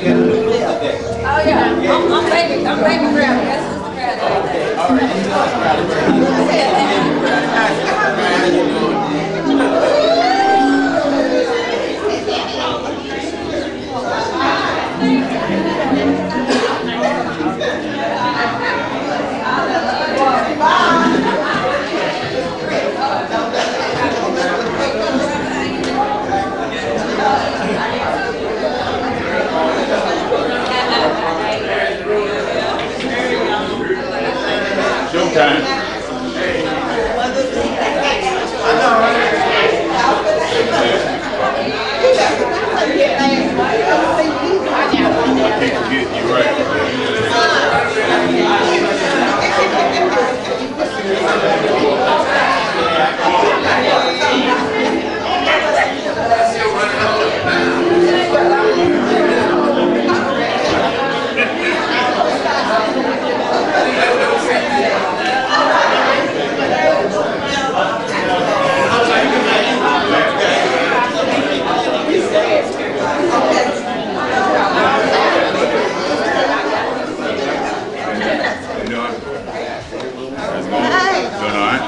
Oh, yeah, I'm, I'm baby, I'm baby Crowder, that's Sister Crowder. All right, you know Showtime. I can't forget, you're right. You doing? That's good. Doing all right?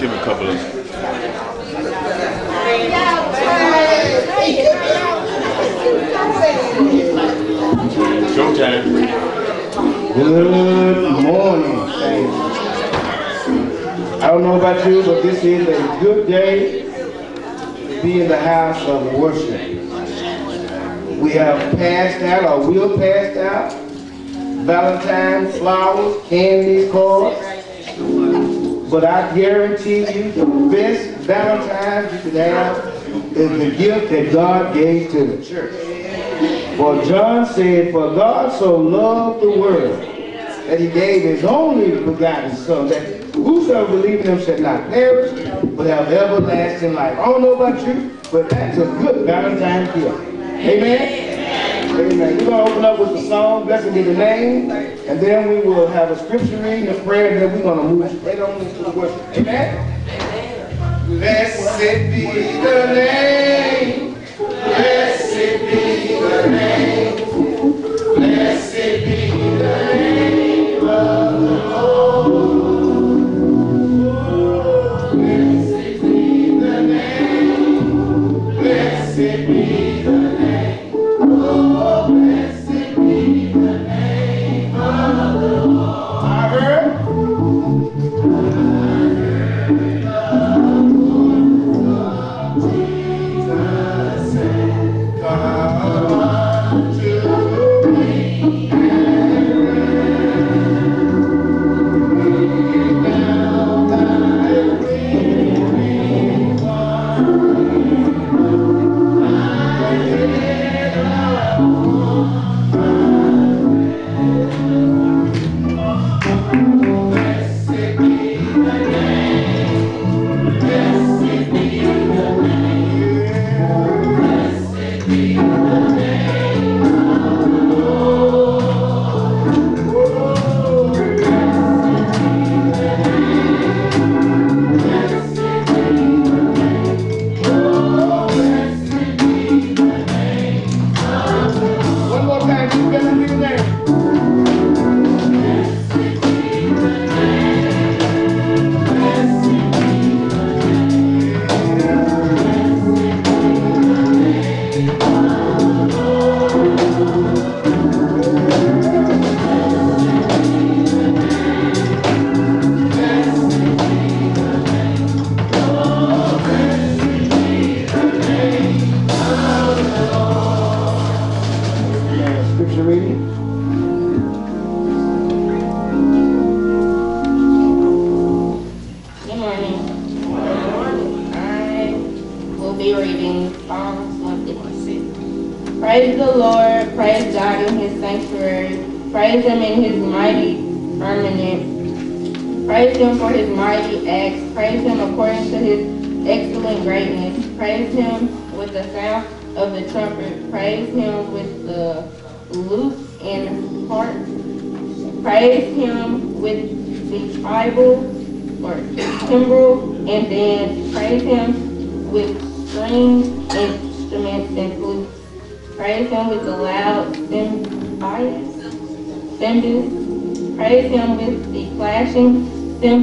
Give me a couple of. Showtime. Good morning. I don't know about you, but this is a good day to be in the house of worship. We have passed out, or will pass out, Valentine's flowers, candy, cards. But I guarantee you, the best Valentine's you have is the gift that God gave to the church. For John said, For God so loved the world that he gave his only begotten Son, that whosoever believes in him shall not perish, but have everlasting life. I don't know about you, but that's a good Valentine's gift. Amen? Amen. We're going to open up with the song, Blessed be the name, and then we will have a scripture reading, a prayer, and then we're going to move straight on into the worship. Amen? Blessed be the name. Blessed be the name. Blessed be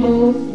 flashing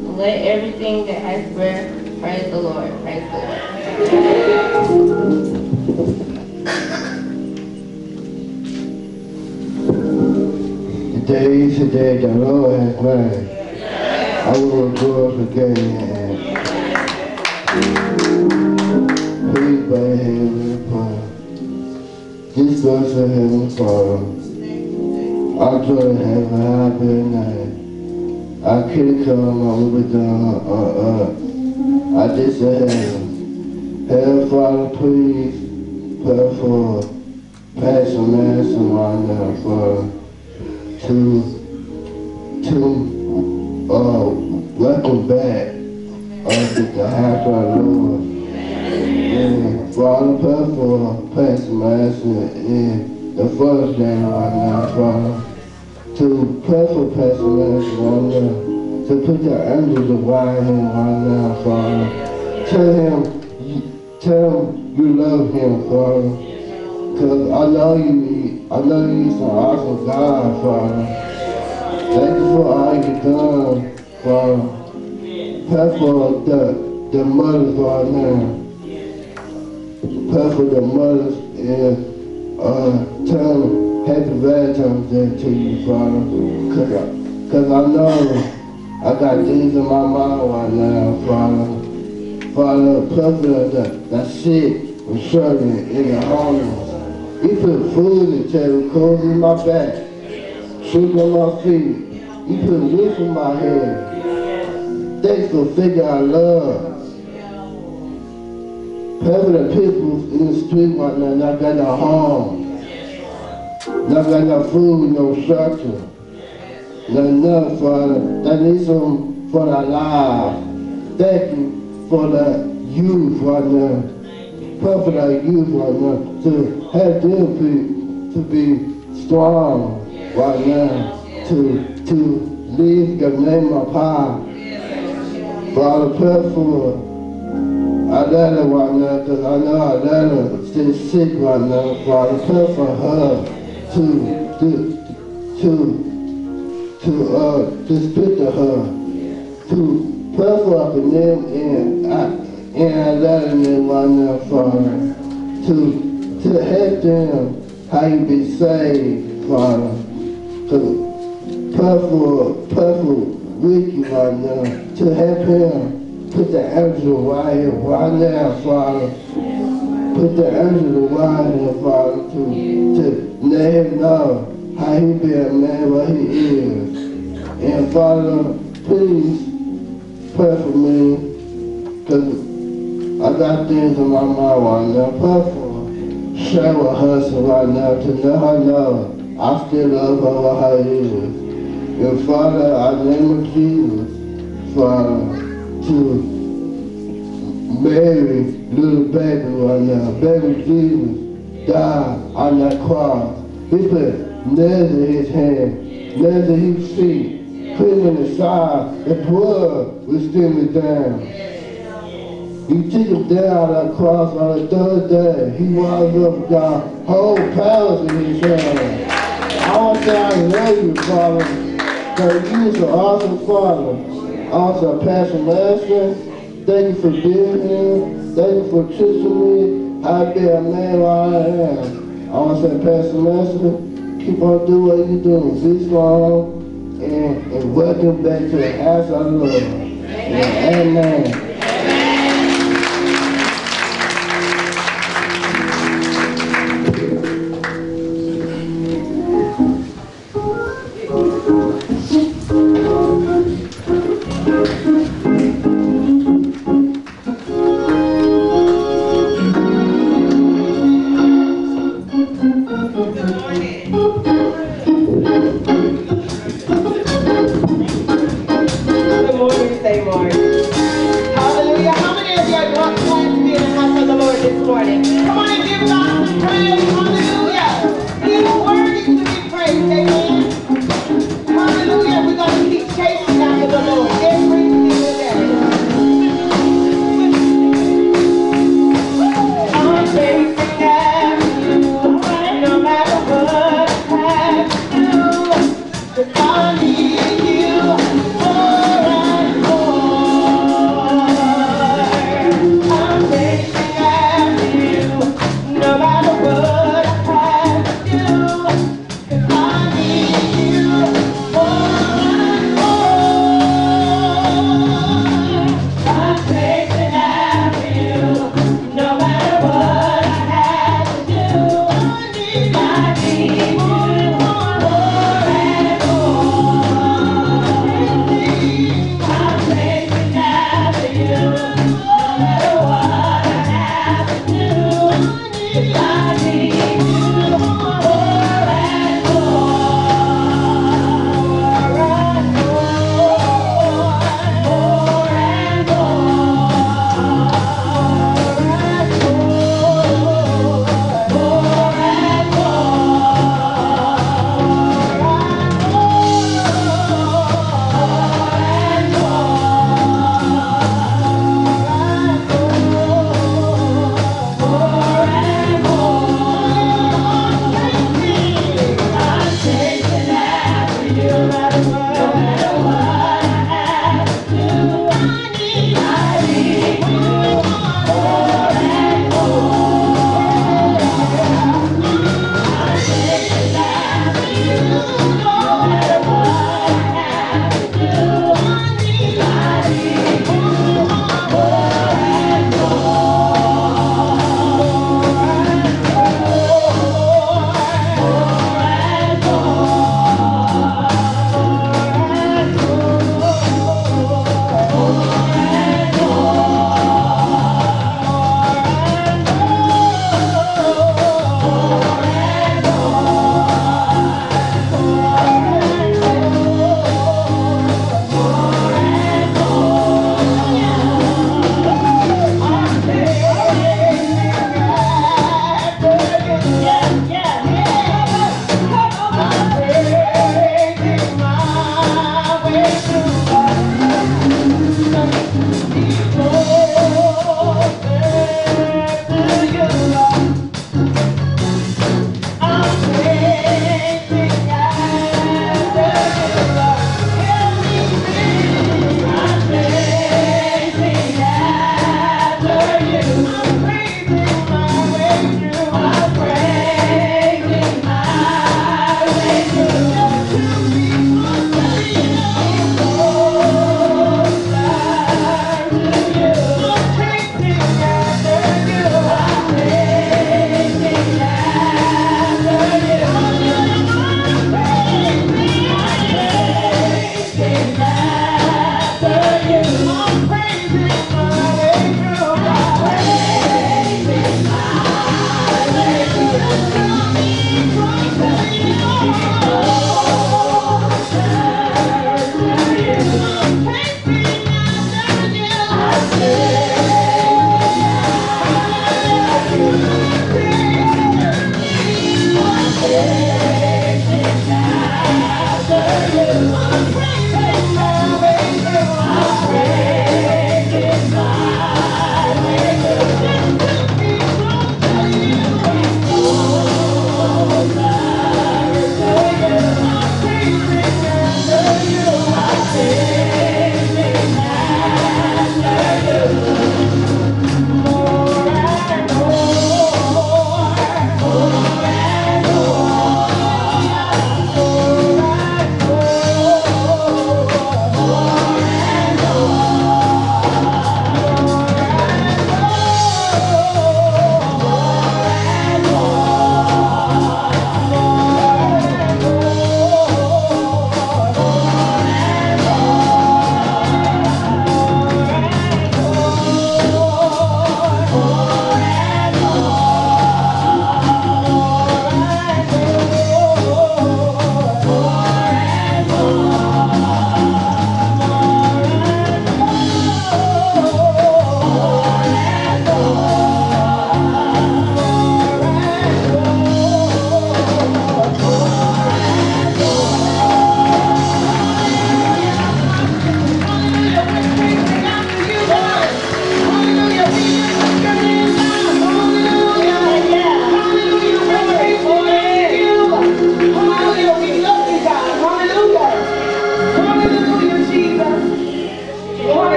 right now. Pray for the mothers and, uh, tell them happy Valentine's Day to you, Father. Cause I, cause I know I got things in my mind right now, Father. Father, for the, the sick and struggling in the homeless. You put food in the table, clothes in my back, shoes on my feet. You put roof on my head. Thanks for figure I love. For people in the street right now, not got no home. Not got no food, no shelter. Not enough, Father. They need some for their lives. Thank you for the youth right now pray for our youth right now to have them be, to be strong right now, to to leave your name up high. Father, pray for Adela right now, because I know Adela is sick right now. Father, pray for her to to to to uh to speak to her, to pray for name and I and I let them right now, Father, to, to help them how you be saved, Father. To pray for, pray for Ricky right now, to help him put the angel right here, right now, Father. Put the angel right here, Father, to, to let him know how he be a man, what he is. And Father, please pray for me, because I got things in my mind right now. Pray for share with her right now to let her know I still love her what her is. And Father, I name of Jesus, Father, to Mary, little baby right now. Baby Jesus died on that cross. He put nails in his hand, nails in his feet, put him in the side. The blood was streaming down. You took him down on that cross on the third day. He was up God, whole palace in his hand. I want to say you, Father, because you is an awesome Father. Also, a Pastor Master, thank you for being here. Thank you for teaching me how to be a man where I am. I want to say, Pastor Master, keep on doing what you're doing. Be strong and, and welcome back to the house of love. Yeah, amen.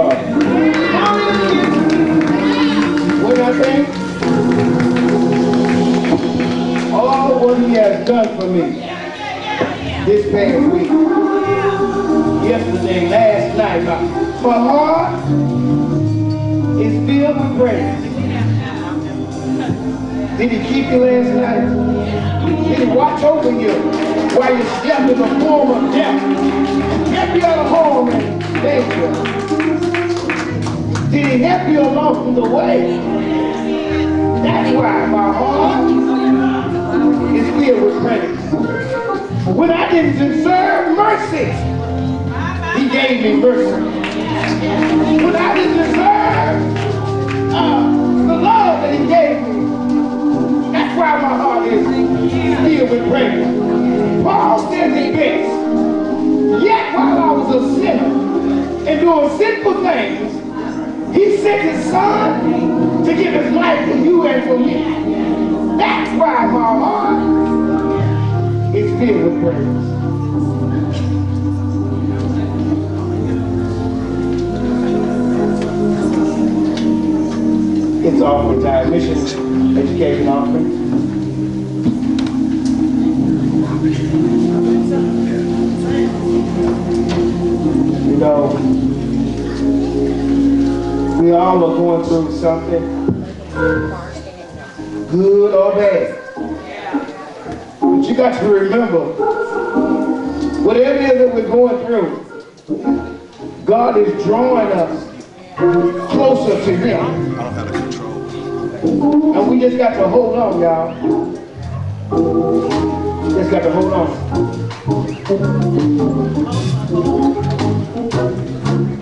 God. What did I say? All what he has done for me this past week, yesterday, last night, my, my heart is filled with praise. Did he keep you last night? Did he watch over you while you slept in the form of death? Get me out of home and thank you. Did he help you along the way? That's why my heart is filled with praise. When I didn't deserve mercy, he gave me mercy. When I didn't deserve uh, the love that he gave me, that's why my heart is filled with praise. Paul says it best. Yet while I was a sinner and doing sinful things, sent his son to give his life for you and for me. That's why my heart is filled with praise. It's offering time, mission, education offering. You know, we all are going through something, good or bad. But you got to remember, whatever it is that we're going through, God is drawing us closer to Him. I don't have control. And we just got to hold on, y'all. Just got to hold on.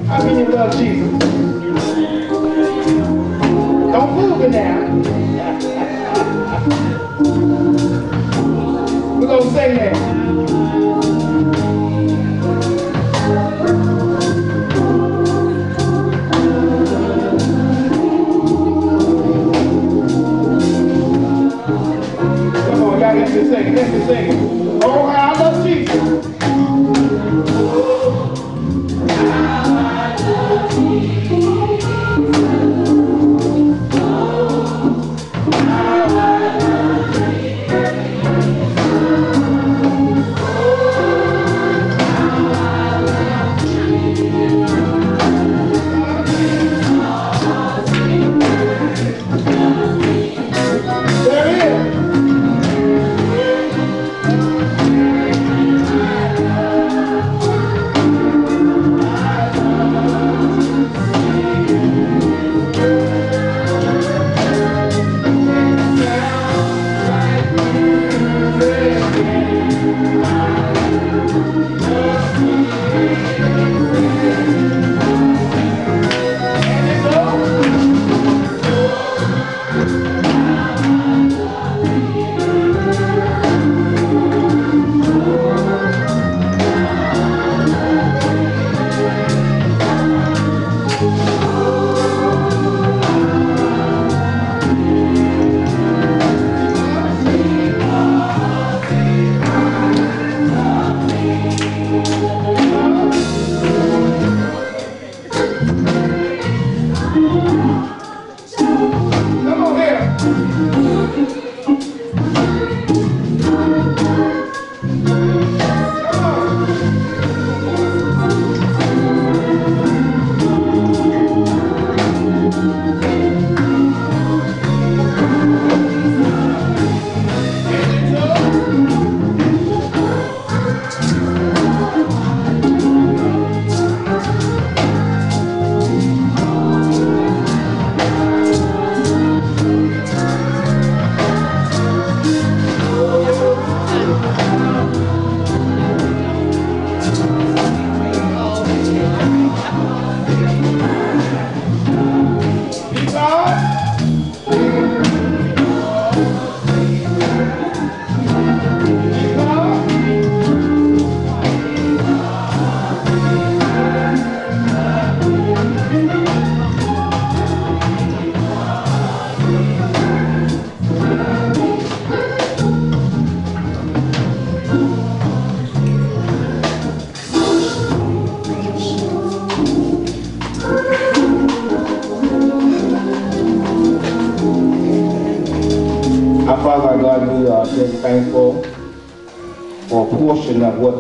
How many love Jesus? Don't move it now. We're that. Let me sing it, let me sing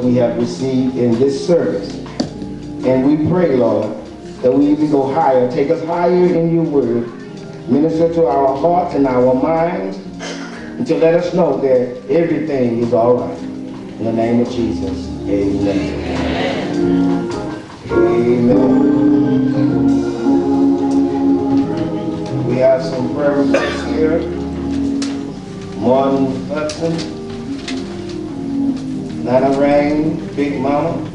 we have received in this service. And we pray, Lord, that we even go higher, take us higher in your word, minister to our hearts and our minds, and to let us know that everything is all right. In the name of Jesus, amen. Amen. We have some prayer requests here. Martin Hudson, Nana Rain, Big Mama.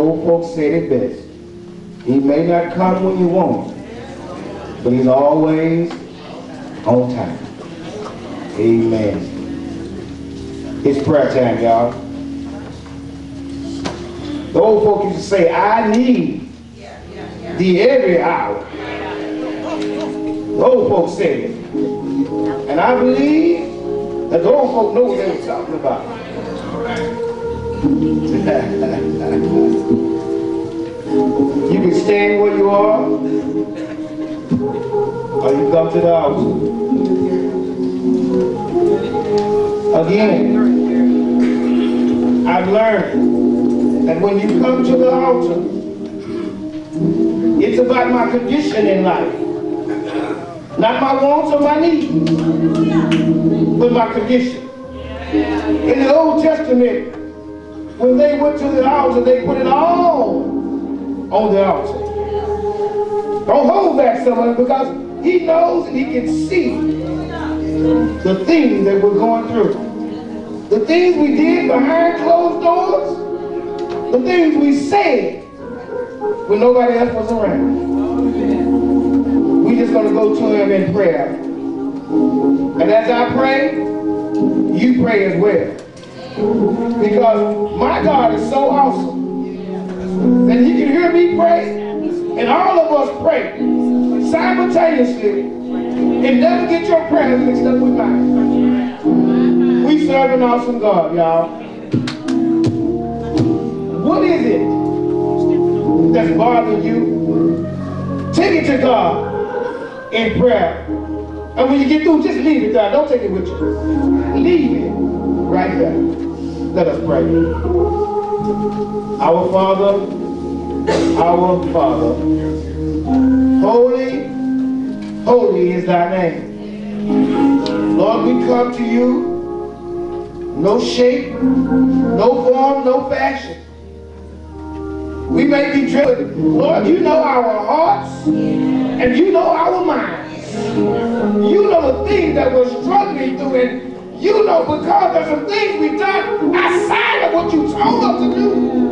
Old folks said it best. He may not come when you want but he's always on time. Amen. It's prayer time, y'all. The old folk used to say, I need the every hour. The old folks said it. And I believe that the old folk know what they were talking about. you can stand where you are, or you the altar. Again, I've learned that when you come to the altar, it's about my condition in life. Not my wants or my needs, but my condition. In the Old Testament, when they went to the altar, they put it all on the altar. Don't hold back someone because he knows and he can see the things that we're going through. The things we did behind closed doors, the things we said when nobody else was around. We just gonna go to him in prayer. And as I pray, you pray as well. Because my God is so awesome that he can hear me pray and all of us pray simultaneously and never get your prayers mixed up with mine. We serve an awesome God, y'all. What is it that's bothering you? Take it to God in prayer. And when you get through, just leave it there. Don't take it with you. Leave it right there. Let us pray. Our Father, our Father, holy, holy is thy name. Lord, we come to you, no shape, no form, no fashion. We may be driven. Lord, you know our hearts and you know our minds. You know the things that we're struggling through and you know because there's some things we've done outside of what you told us to do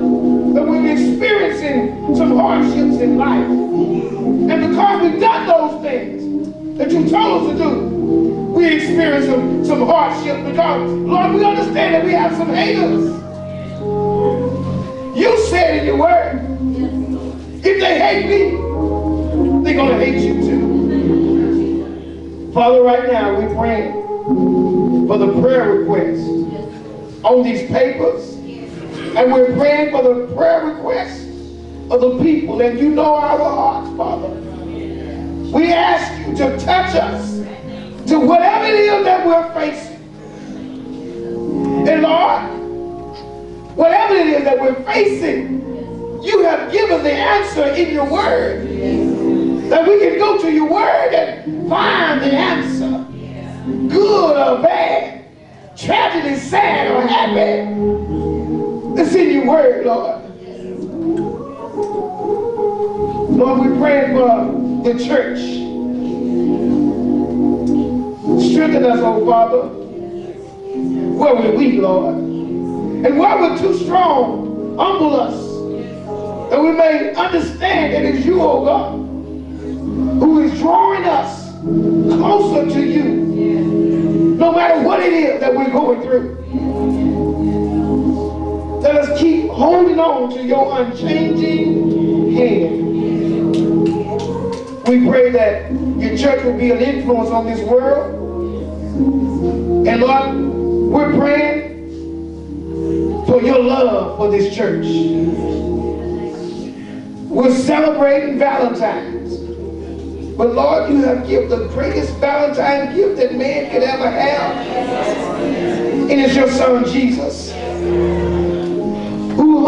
that we're experiencing some hardships in life. And because we've done those things that you told us to do, we experience some, some hardship because, Lord, we understand that we have some haters. You said in your word, if they hate me, they're going to hate you too. Father, right now we pray for the prayer requests on these papers. And we're praying for the prayer requests of the people. And you know our hearts, Father. We ask you to touch us to whatever it is that we're facing. And Lord, whatever it is that we're facing, you have given the answer in your word. That we can go to your word and find the answer. Good or bad, tragedy, sad or happy. It's in your word, Lord. Lord, we pray for the church. Strengthen us, oh Father, where we're weak, Lord. And where we're too strong, humble us. That we may understand that it's you, oh God. Who is drawing us closer to you. No matter what it is that we're going through. Let us keep holding on to your unchanging hand. We pray that your church will be an influence on this world. And Lord, we're praying for your love for this church. We're celebrating Valentine's. But Lord, you have given the greatest Valentine gift that man could ever have. And it's your son Jesus.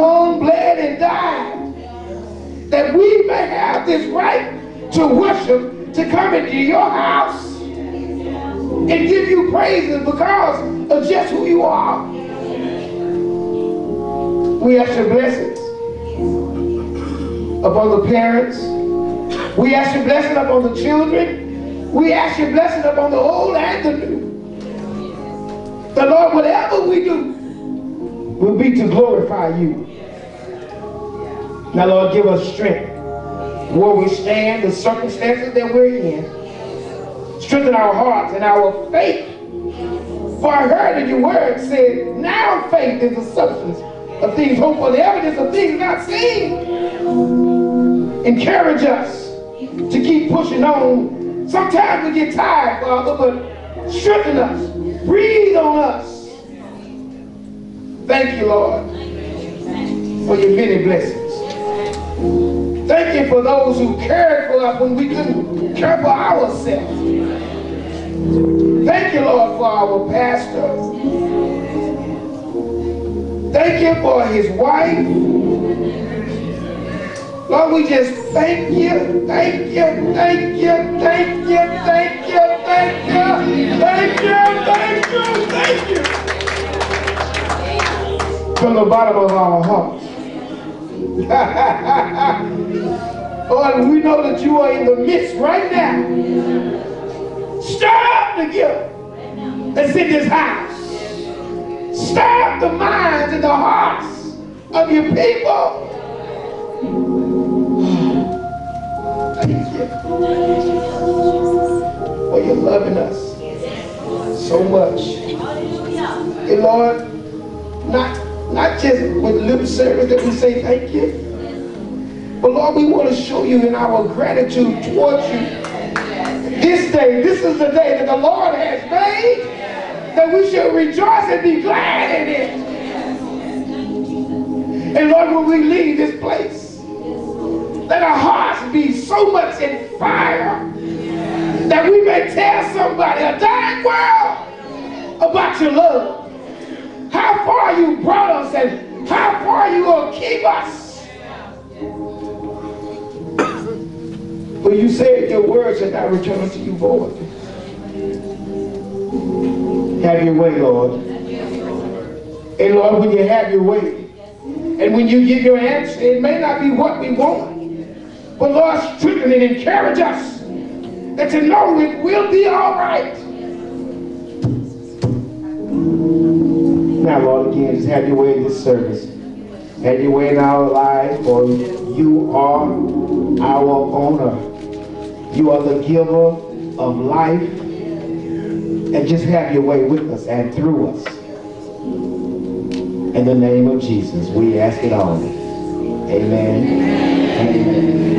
Hung, bled, and died. That we may have this right to worship, to come into your house and give you praises because of just who you are. We ask your blessings upon the parents. We ask your blessing upon the children. We ask your blessing upon the old and the new. The Lord, whatever we do, will be to glorify you. Now, Lord, give us strength where we stand, the circumstances that we're in. Strengthen our hearts and our faith. For I heard in your word said, now faith is the substance of things hoped for, the evidence of things not seen. Encourage us to keep pushing on. Sometimes we get tired, Father, but strengthen us. Breathe on us. Thank you, Lord, for your many blessings. Thank you for those who cared for us when we couldn't care for ourselves. Thank you, Lord, for our pastor. Thank you for his wife. Lord, we just thank you, thank you, thank you, thank you, thank you, thank you, thank you, thank you, thank you. From the bottom of our hearts. Oh, Lord, we know that you are in the midst right now. Stir up the gift that's in this house. Stir up the minds and the hearts of your people. Thank you for your loving us so much. And Lord, not, not just with lip service that we say thank you, but Lord, we want to show you in our gratitude towards you. This day, this is the day that the Lord has made, that we should rejoice and be glad in it. And Lord, when we leave this place, let our hearts be so much in fire that we may tell somebody, a dying world, about your love. How far you brought us and how far you will keep us. For you said your words shall not return to you void. Have your way, Lord. And Lord, when you have your way, and when you give your answer, it may not be what we want. But Lord, strengthen and encourage us that to know it will be all right. Lord, again, just have your way in this service. Have your way in our lives, for you are our owner. You are the giver of life. And just have your way with us and through us. In the name of Jesus, we ask it all. Amen. Amen.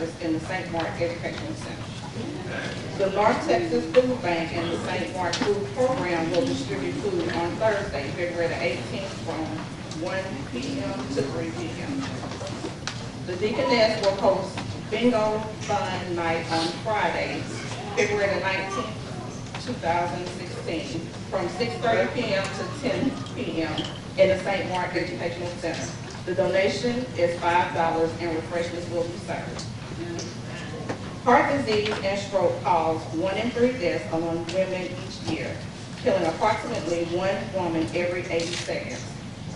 Service in the St. Mark Educational Center. The North Texas Food Bank and the St. Mark Food Program will distribute food on Thursday, February the 18th, from 1 p.m. to 3 p.m. The Deaconess will host bingo fun night on Friday, February the 19th, 2016, from 6:30 p.m. to 10 p.m. in the St. Mark Educational Center. The donation is $5 and refreshments will be served. Heart disease and stroke cause one in three deaths among women each year, killing approximately one woman every 80 seconds.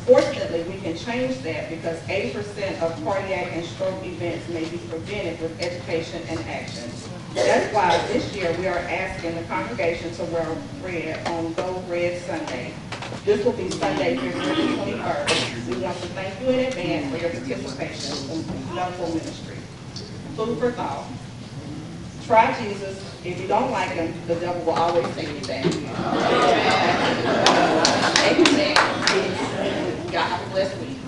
Fortunately, we can change that because 80% of cardiac and stroke events may be prevented with education and action. That's why this year we are asking the congregation to wear red on Go Red Sunday. This will be Sunday, February 21st. We want to thank you in advance for your participation in medical ministry. Food for thought. Try Jesus. If you don't like him, the devil will always take you back. Amen. God have a blessed week.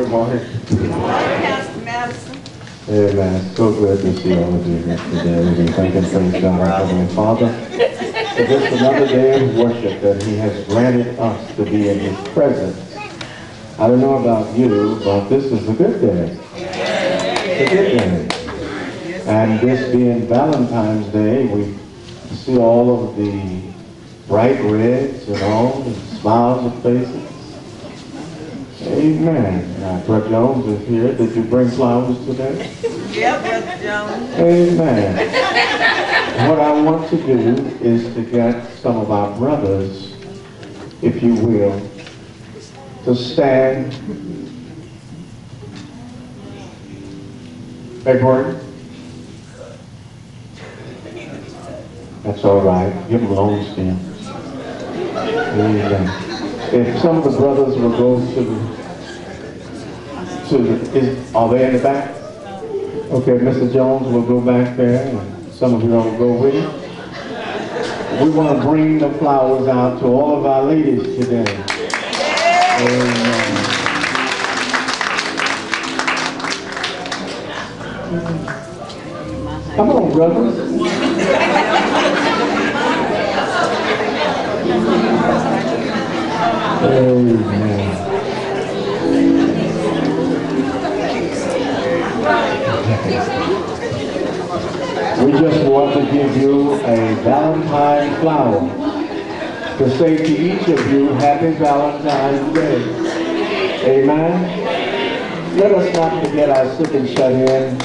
Good morning. Pastor Madison. Amen. So good to see all of you here today. We thank and praise God, our Heavenly Father, for just another day of worship that He has granted us to be in His presence. I don't know about you, but this is a good day. It's a good day. And this being Valentine's Day, we see all of the bright reds and all the smiles of faces. Amen. Now, Brother Jones is here. Did you bring flowers today? Yeah, Brother Jones. Amen. What I want to do is to get some of our brothers, if you will, to stand. Beg pardon? That's all right. Give them long stem. Amen. If some of the brothers will go to the, is, are they in the back? Okay, Mr. Jones will go back there, and some of you all will go with him. We want to bring the flowers out to all of our ladies today. Amen. Come on, brothers. Amen. We just want to give you a Valentine flower to say to each of you, Happy Valentine's Day. Amen. Let us not forget our sick and shut in.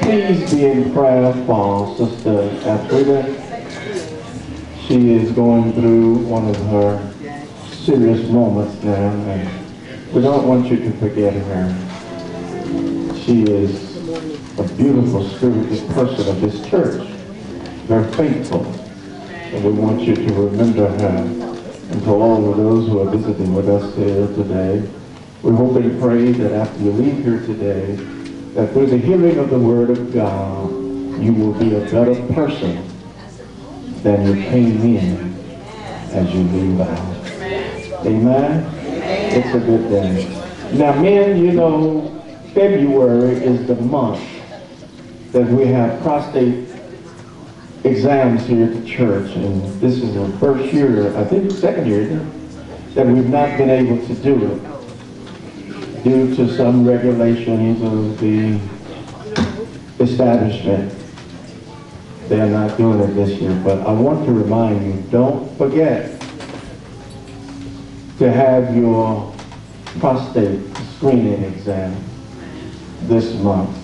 Please be in prayer for Sister Elfrida. She is going through one of her serious moments now, and we don't want you to forget her. She is a beautiful, spirited person of this church, They're faithful, and we want you to remember her. And to all of those who are visiting with us here today, we hope and pray that after you leave here today, that through the hearing of the Word of God, you will be a better person than you came in as you leave out. Amen? It's a good day. Now, men, you know, February is the month that we have prostate exams here at the church, and this is the first year, I think second year, that we've not been able to do it due to some regulations of the establishment. They're not doing it this year, but I want to remind you, don't forget to have your prostate screening exam this month.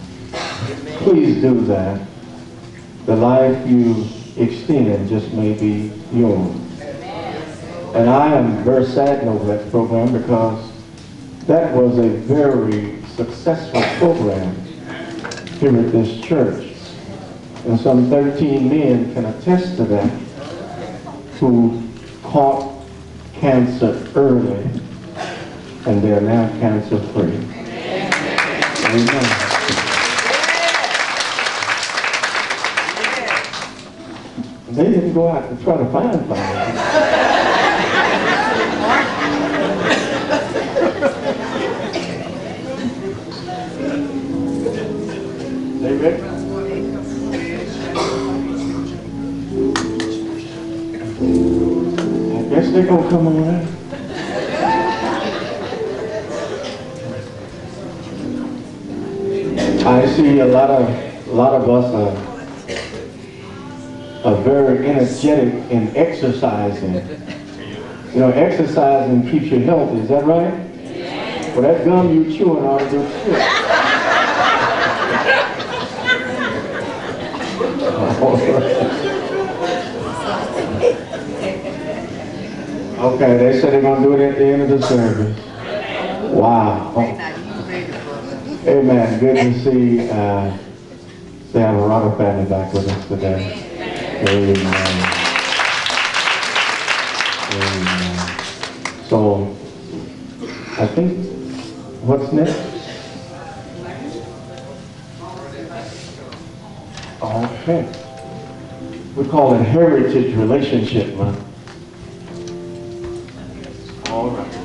Please do that. The life you extend just may be yours. And I am very saddened over that program because that was a very successful program here at this church. And some 13 men can attest to that who caught cancer early and they're now cancer free. Amen. They didn't go out and try to find flowers. In exercising. You know, exercising keeps you healthy, is that right? Well, that gum you're chewing ought to too. Okay, they said they're gonna do it at the end of the service. Wow. Amen. Good to see, uh, the Alvarado family back with us today. Amen. Amen. Uh, so, I think, what's next? Okay. We call it Heritage Relationship Month. All right.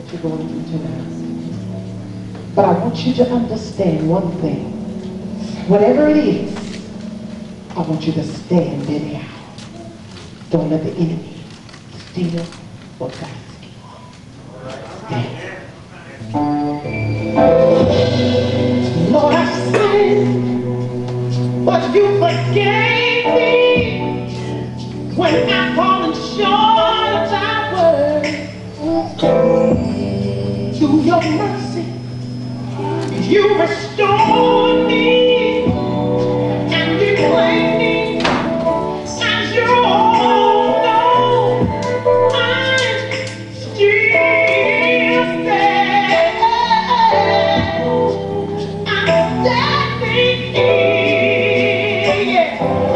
what you're going through tonight. But I you to understand one thing. Whatever it is, I want you to stand anyhow. Don't here.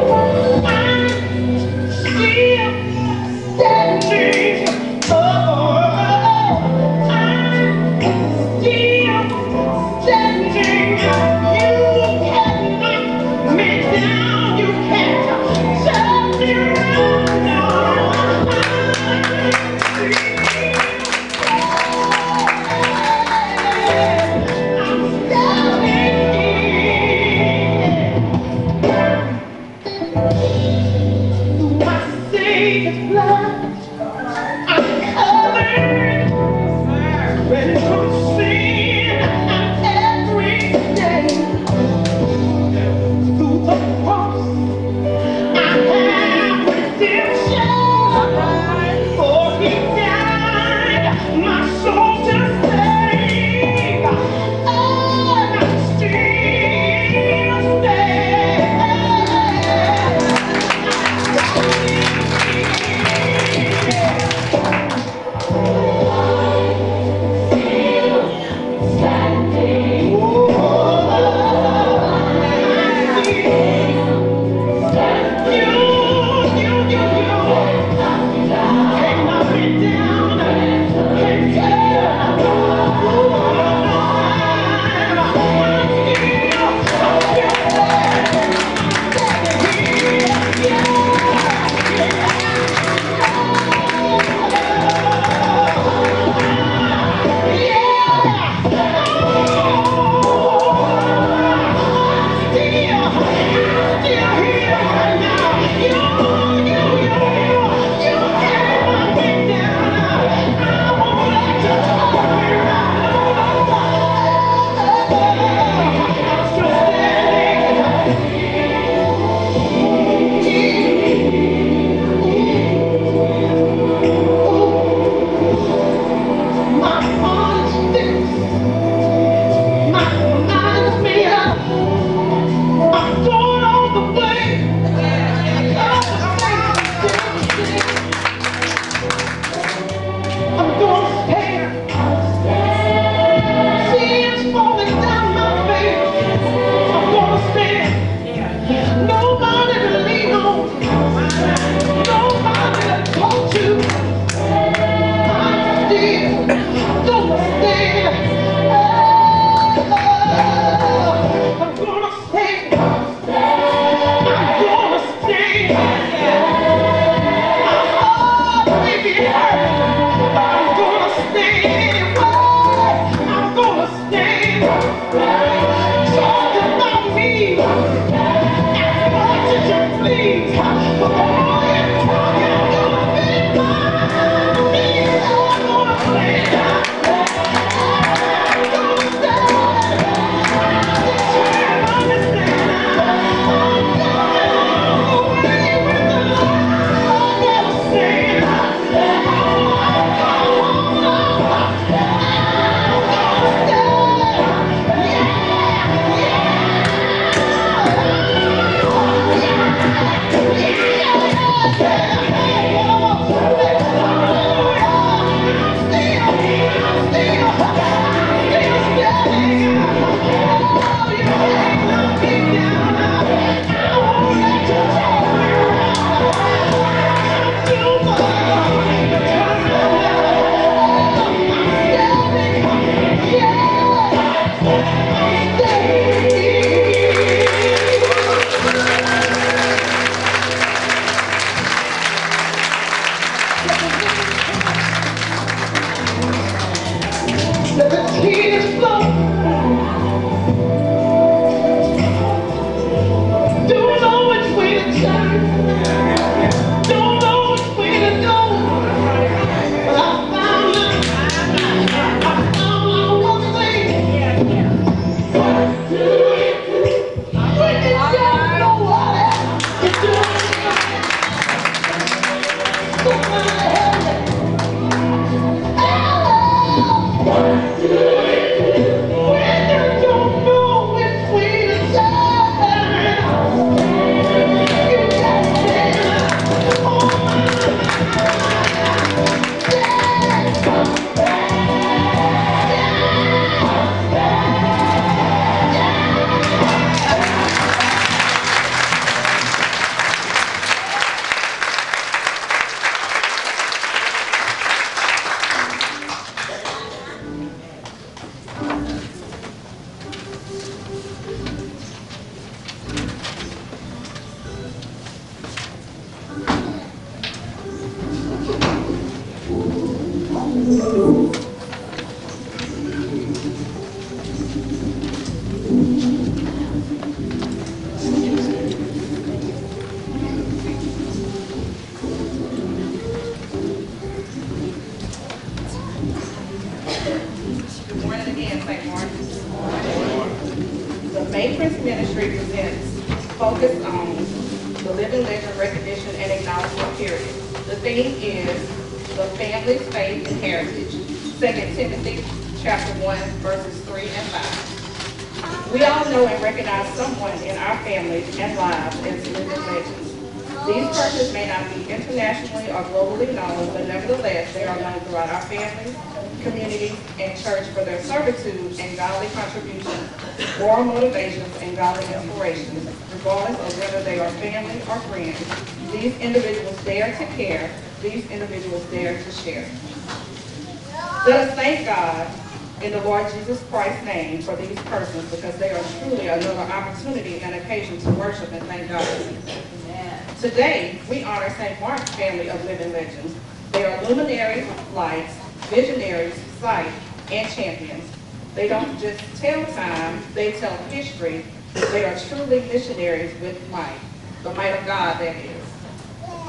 ministry, they are truly missionaries with might, the might of God, that is.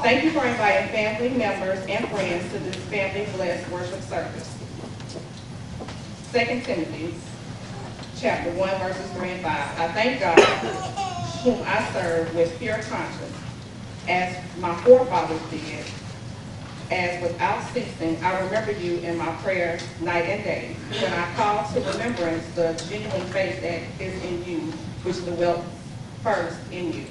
Thank you for inviting family members and friends to this family-blessed worship service. 2 Timothy chapter 1, verses 3 and 5. I thank God, whom I serve with pure conscience, as my forefathers did, as without ceasing I remember you in my prayers night and day, when I call to remembrance the genuine faith that is in you, which the wealth first in you.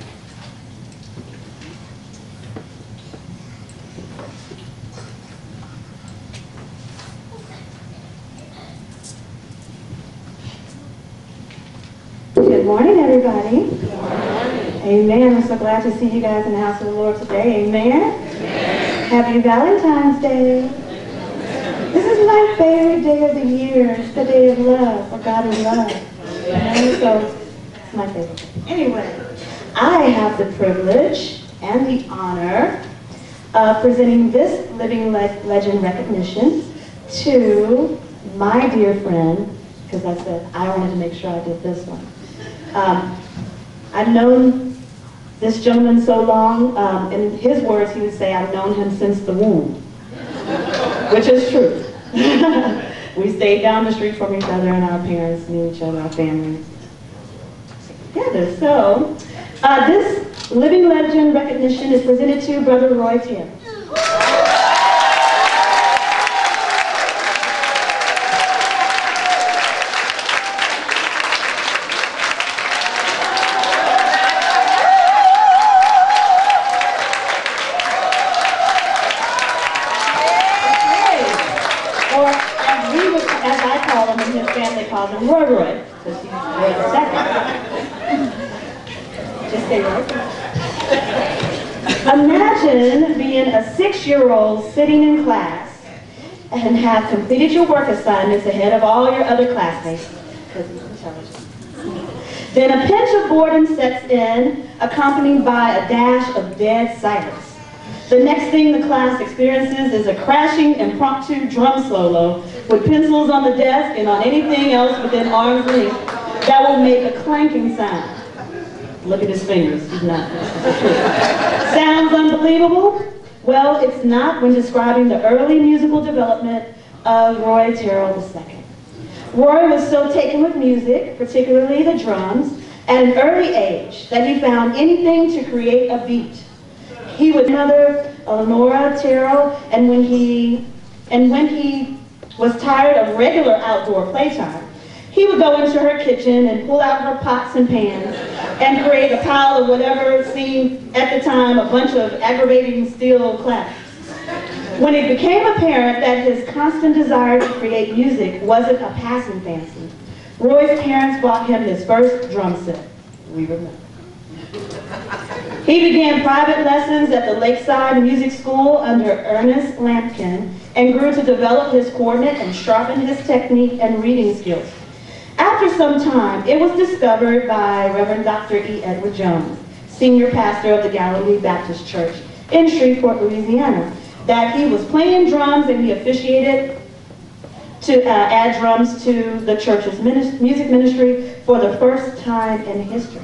Good morning, everybody. Good morning. Amen. I'm so glad to see you guys in the house of the Lord today. Amen. Amen. Happy Valentine's Day. This is my favorite day of the year. It's the day of love, for God is love. And so it's my favorite. Anyway, I have the privilege and the honor of presenting this Living Le- Legend recognition to my dear friend, because I said I wanted to make sure I did this one. Um, I've known this gentleman so long, um, in his words, he would say, I've known him since the womb, which is true. we stayed down the street from each other, and our parents knew each other, our families together. So, uh, this living legend recognition is presented to Brother Roy Taylor. Have completed your work assignments ahead of all your other classmates. Then a pinch of boredom sets in, accompanied by a dash of dead silence. The next thing the class experiences is a crashing impromptu drum solo with pencils on the desk and on anything else within arm's length that will make a clanking sound. Look at his fingers, he's not. Sounds unbelievable? Well, it's not when describing the early musical development of Roy Terrell II. Roy was so taken with music, particularly the drums, at an early age that he found anything to create a beat. He was mother Eleonora Terrell, and when he and when he was tired of regular outdoor playtime, he would go into her kitchen and pull out her pots and pans and create a pile of whatever seemed at the time a bunch of aggravating steel claps. When it became apparent that his constant desire to create music wasn't a passing fancy, Roy's parents bought him his first drum set. We remember. He began private lessons at the Lakeside Music School under Ernest Lampkin and grew to develop his coordinate and sharpen his technique and reading skills. After some time, it was discovered by Reverend Dr. E. Edward Jones, senior pastor of the Galilee Baptist Church in Shreveport, Louisiana, that he was playing drums and he officiated to uh, add drums to the church's music ministry for the first time in history.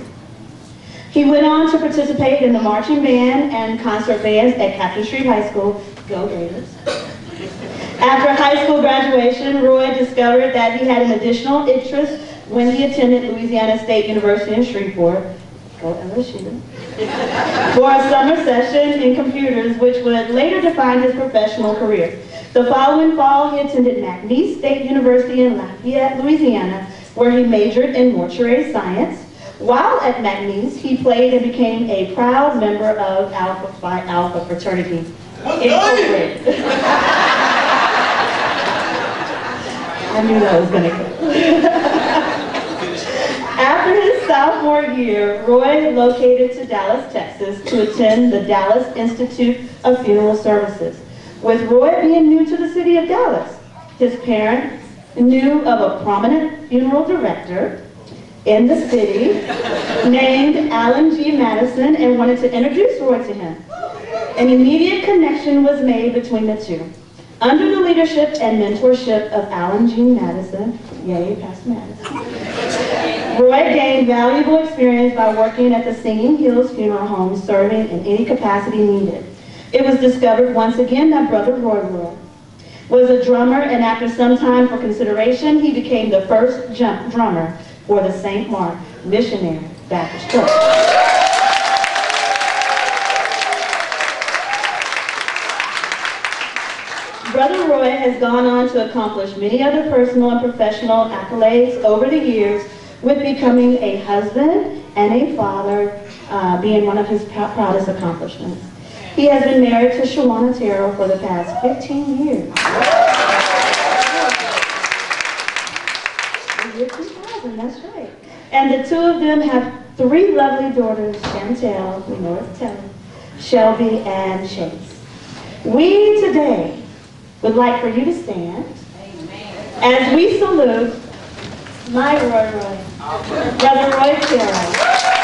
He went on to participate in the marching band and concert bands at Captain Shreve High School, Go Gators. After high school graduation, Roy discovered that he had an additional interest when he attended Louisiana State University in Shreveport, go LSU, for a summer session in computers, which would later define his professional career. The following fall, he attended McNeese State University in Lafayette, Louisiana, where he majored in mortuary science. While at McNeese, he played and became a proud member of Alpha Phi Alpha fraternity. I knew that was going to come. Sophomore year, Roy located to Dallas, Texas to attend the Dallas Institute of Funeral Services. With Roy being new to the city of Dallas, his parents knew of a prominent funeral director in the city named Alan G. Madison and wanted to introduce Roy to him. An immediate connection was made between the two. Under the leadership and mentorship of Alan G. Madison, yay, Pastor Madison, Roy gained valuable experience by working at the Singing Hills Funeral Home, serving in any capacity needed. It was discovered once again that Brother Roy Roy was a drummer, and after some time for consideration, he became the first jump drummer for the St. Mark Missionary Baptist Church. Brother Roy has gone on to accomplish many other personal and professional accolades over the years, with becoming a husband and a father uh, being one of his proudest accomplishments. He has been married to Shawana Terrell for the past 15 years. The year 2000, that's right. And the two of them have three lovely daughters, Chantel, we know it's Shelby, and Chase. We today would like for you to stand as we salute my Roy Roy, Brother Roy Carroll.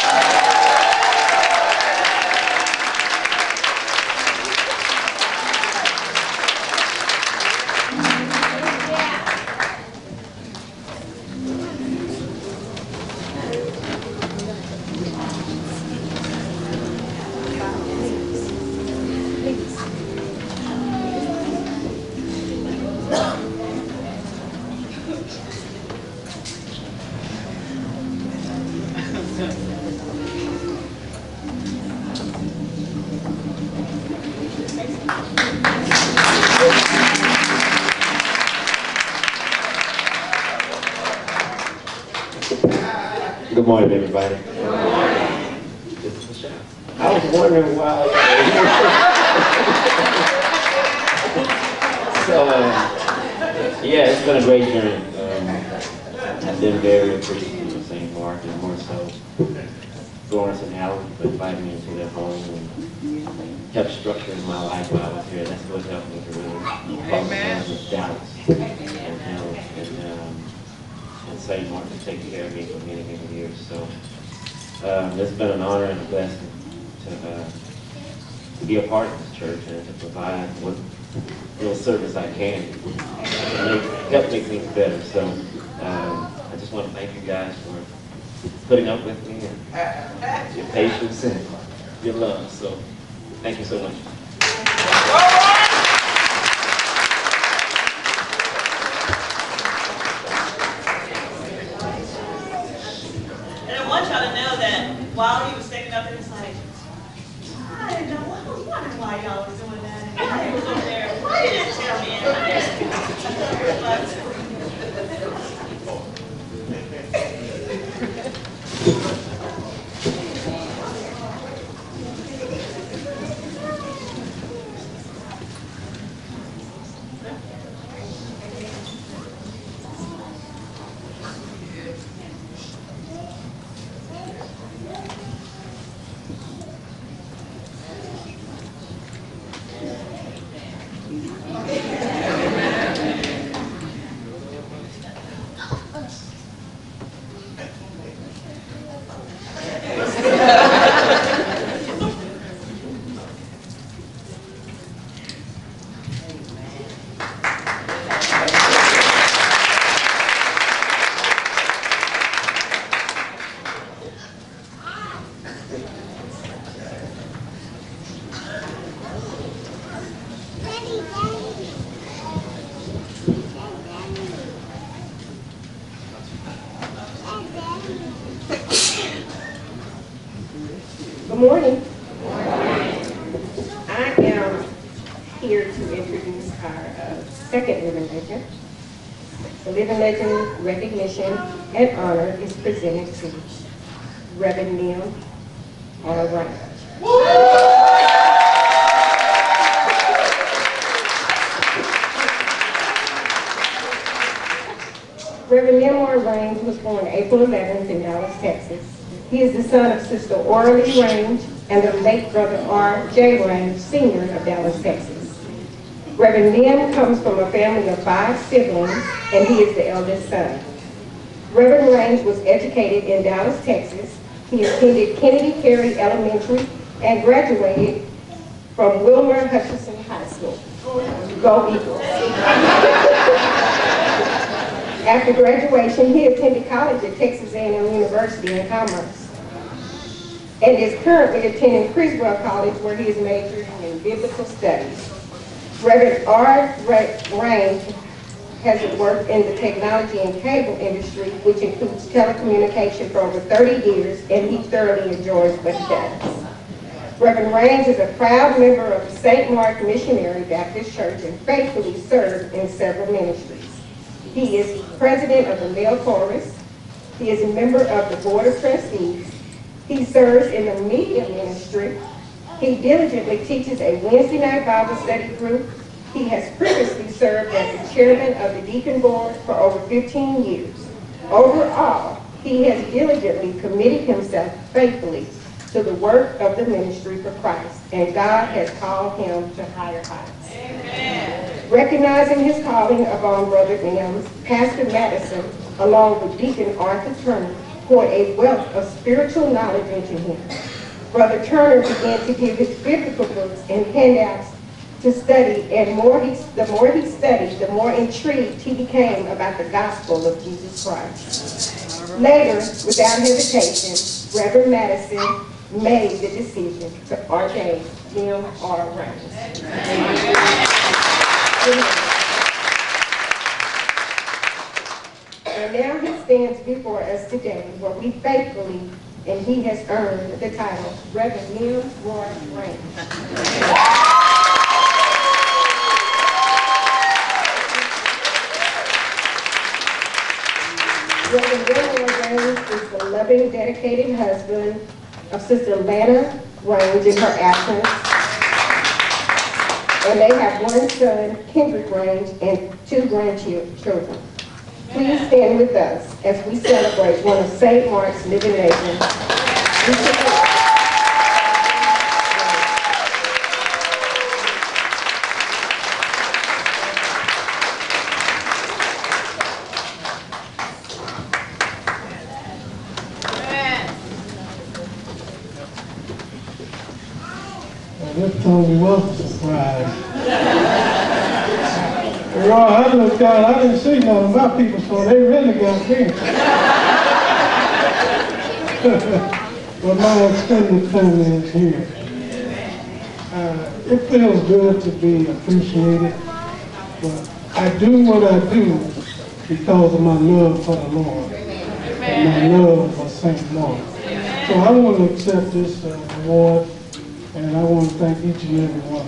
Texas. He is the son of Sister Orly Range and the late brother R. J. Range, Sr. of Dallas, Texas. Reverend Nim comes from a family of five siblings, and he is the eldest son. Reverend Range was educated in Dallas, Texas. He attended Kennedy Curry Elementary and graduated from Wilmer Hutchins High School. Go Eagles! After graduation, he attended college at Texas A&M University in Commerce and is currently attending Criswell College where he is majoring in biblical studies. Reverend R. Ra- Rain has worked in the technology and cable industry, which includes telecommunication for over 30 years, and he thoroughly enjoys what he does. Reverend Raines is a proud member of St. Mark Missionary Baptist Church and faithfully served in several ministries. He is president of the Male Chorus. He is a member of the Board of Trustees. He serves in the media ministry. He diligently teaches a Wednesday night Bible study group. He has previously served as the chairman of the Deacon Board for over 15 years. Overall, he has diligently committed himself faithfully to the work of the ministry for Christ, and God has called him to higher heights. Recognizing his calling upon Brother Mims, Pastor Madison, along with Deacon Arthur Turner, poured a wealth of spiritual knowledge into him. Brother Turner began to give his biblical books and handouts to study, and more he, the more he studied, the more intrigued he became about the gospel of Jesus Christ. Later, without hesitation, Reverend Madison made the decision to ordain Jim R. Raines. And now he stands before us today where we faithfully, and he has earned the title Reverend Neil Roy Raines. Reverend Neil Roy is the loving, dedicated husband of Sister Lana Raines in her absence. And they have one son, Kendrick Raines, and two grandchildren. Please stand with us as we celebrate one of St. Mark's living legends. Well, Tony was a surprise. Well, I looked out, I didn't see none of my people, so they really got me. But my extended family is here. Uh, it feels good to be appreciated, but I do what I do because of my love for the Lord and my love for St. Mark. So I want to accept this uh, award and I want to thank each and every one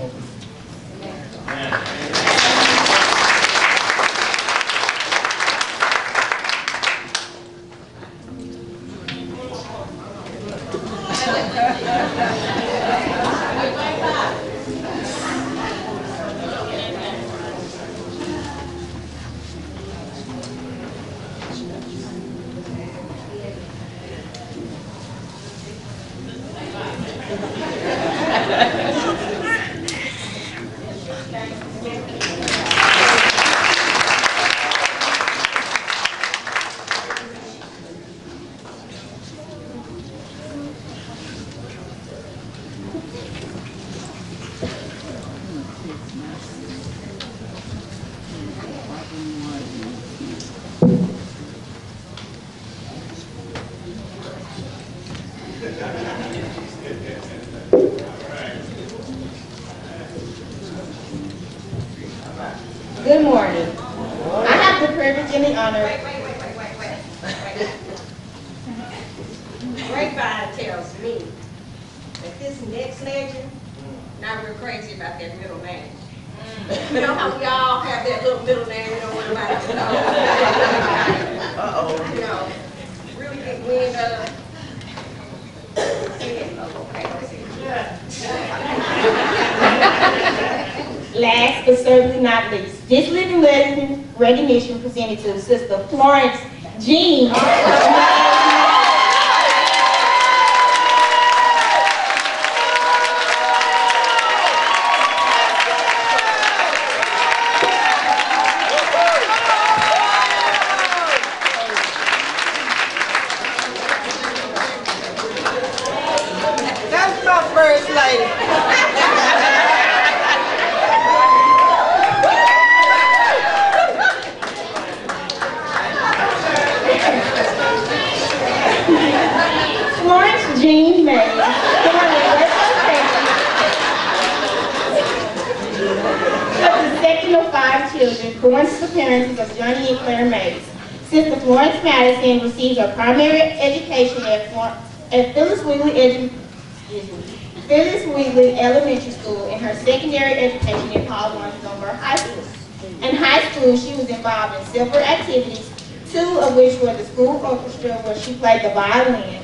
she played the violin and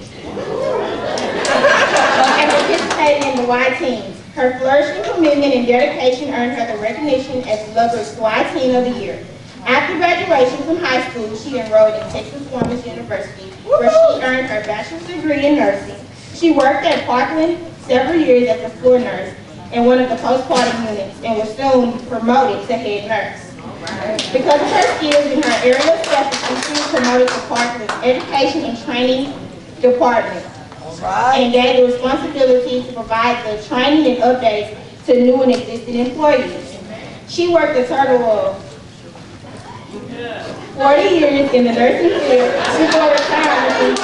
participated in the Y teams. Her flourishing commitment and dedication earned her the recognition as Lover's Y Teen of the Year. After graduation from high school, she enrolled in Texas Women's University, where she earned her bachelor's degree in nursing. She worked at Parkland several years as a floor nurse in one of the postpartum units and was soon promoted to head nurse. Because of her skills in her area of specialty, she was promoted to Parkland's Education and Training Department and gave the responsibility to provide the training and updates to new and existing employees. She worked a total of 40 years in the nursing field before retiring.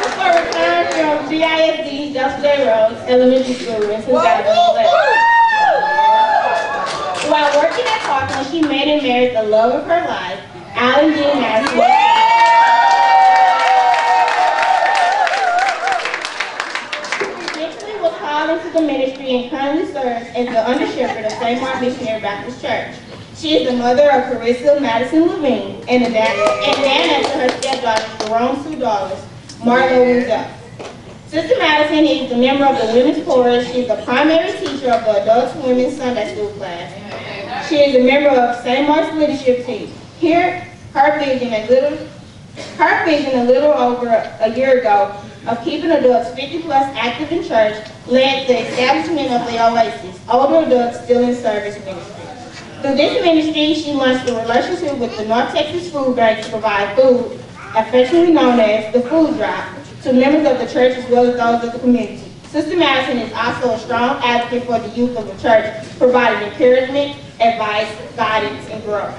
Before retiring from GISD, Day Road Elementary School in 2011. While working at Parkland, she met and married the love of her life, Alan Dean Maxwell. Into the ministry and currently serves as the under shepherd of St. Mark Missionary Baptist Church. She is the mother of Carissa Madison Levine and a dad and Nana to her stepdaughter Jerome Sue Dollars, Marlo Winsell. Sister Madison is a member of the Women's Chorus. She is the primary teacher of the Adult Women's Sunday School class. She is a member of St. Mark's leadership team. Here, her vision a little, her vision a little over a year ago of keeping adults 50 plus active in church led to the establishment of the Oasis, older adults still in service ministry. Through this ministry, she launched a relationship with the North Texas Food Bank to provide food, affectionately known as the Food Drive, to members of the church as well as those of the community. Sister Madison is also a strong advocate for the youth of the church, providing encouragement, advice, guidance, and growth.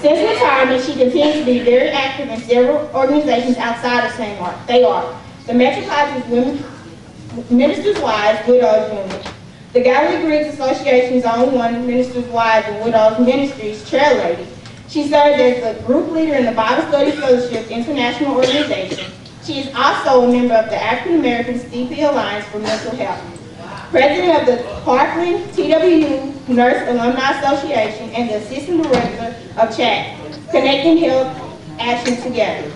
Since retirement, she continues to be very active in several organizations outside of St. Mark. They are the Metropolitan Women Ministers' Wives Widows Union, the Galilee Griggs Association's Zone 1 Ministers' Wives and Widows Ministries Chair Lady. She serves as the group leader in the Bible Study Fellowship International Organization. She is also a member of the African American CP Alliance for Mental Health. President of the Parkland TWU Nurse Alumni Association and the Assistant Director of CHAT, Connecting Health Action Together.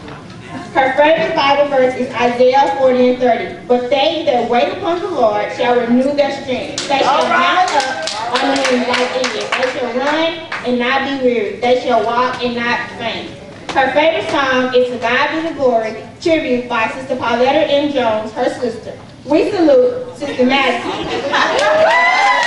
Her favorite Bible verse is Isaiah 40 and 30. But they that wait upon the Lord shall renew their strength. They shall mount up on wings like eagles. They shall run and not be weary. They shall walk and not faint. Her favorite song is To God Be the Glory, tribute by Sister Pauletta M. Jones, her sister. We salute Sister Madison.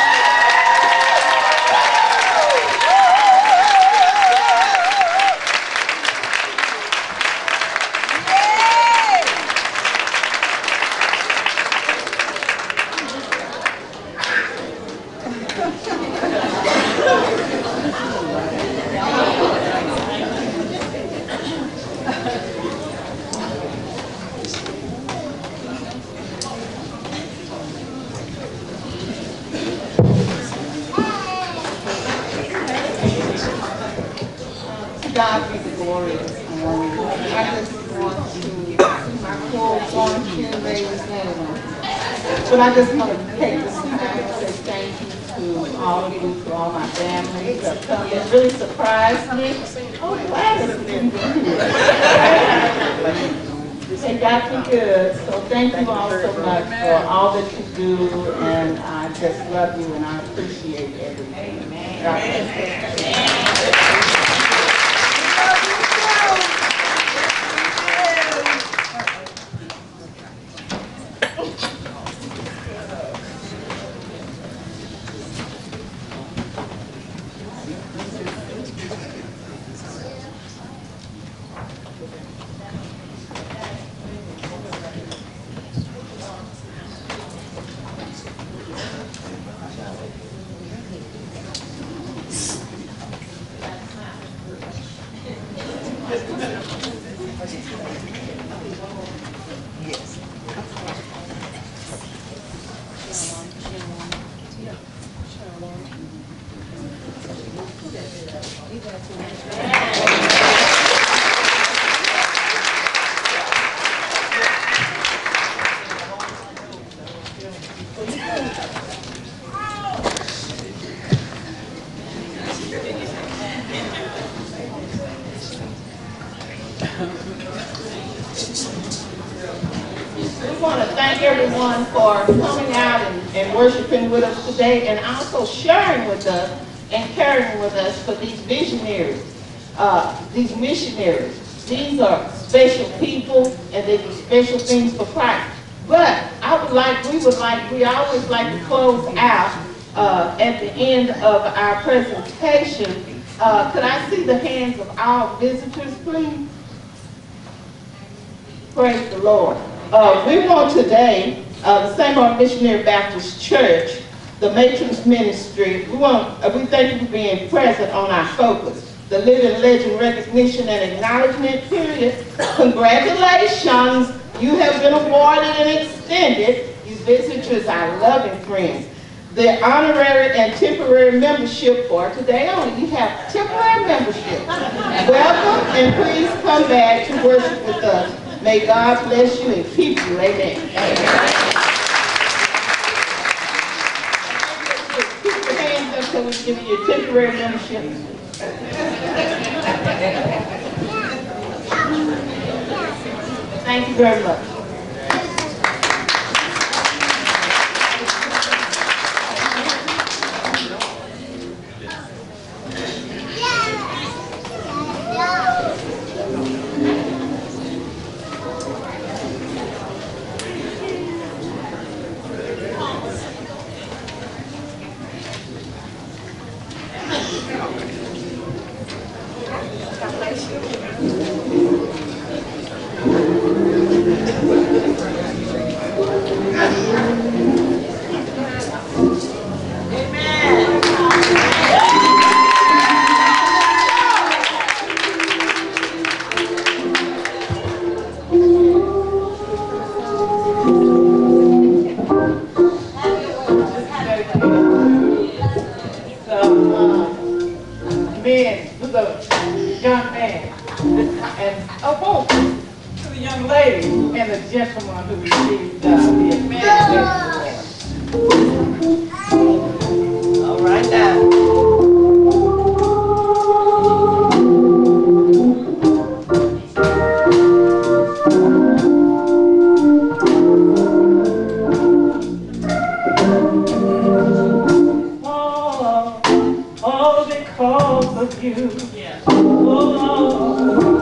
To God be the glory this morning. I just want to, my full going to raise his hand. But I just want to take this time to say thank you to all of you, to all my family. It really surprised me. Oh, glad it's been here. And God's good, so thank you all so much for all that you do, and I just love you and I appreciate everything. God bless you. We want to thank everyone for coming out and and worshiping with us today and also sharing with us and caring with us for these visionaries, uh, these missionaries. These are special people and they do special things for Christ. But I would like, we would like, we always like to close out uh, at the end of our presentation. Uh, could I see the hands of our visitors, please? Praise the Lord. Uh, we want today, uh, the St. Mark Missionary Baptist Church, the Matrons Ministry, we want, uh, we thank you for being present on our focus, the Living Legend Recognition and Acknowledgement Period. Congratulations, you have been awarded and extended. You visitors, are loving friends. The honorary and temporary membership for today only. You have temporary membership. Welcome and please come back to worship with us. May God bless you and keep you. Amen. Keep your hands up so we give you your temporary membership. Thank you very much. You. Oh, oh,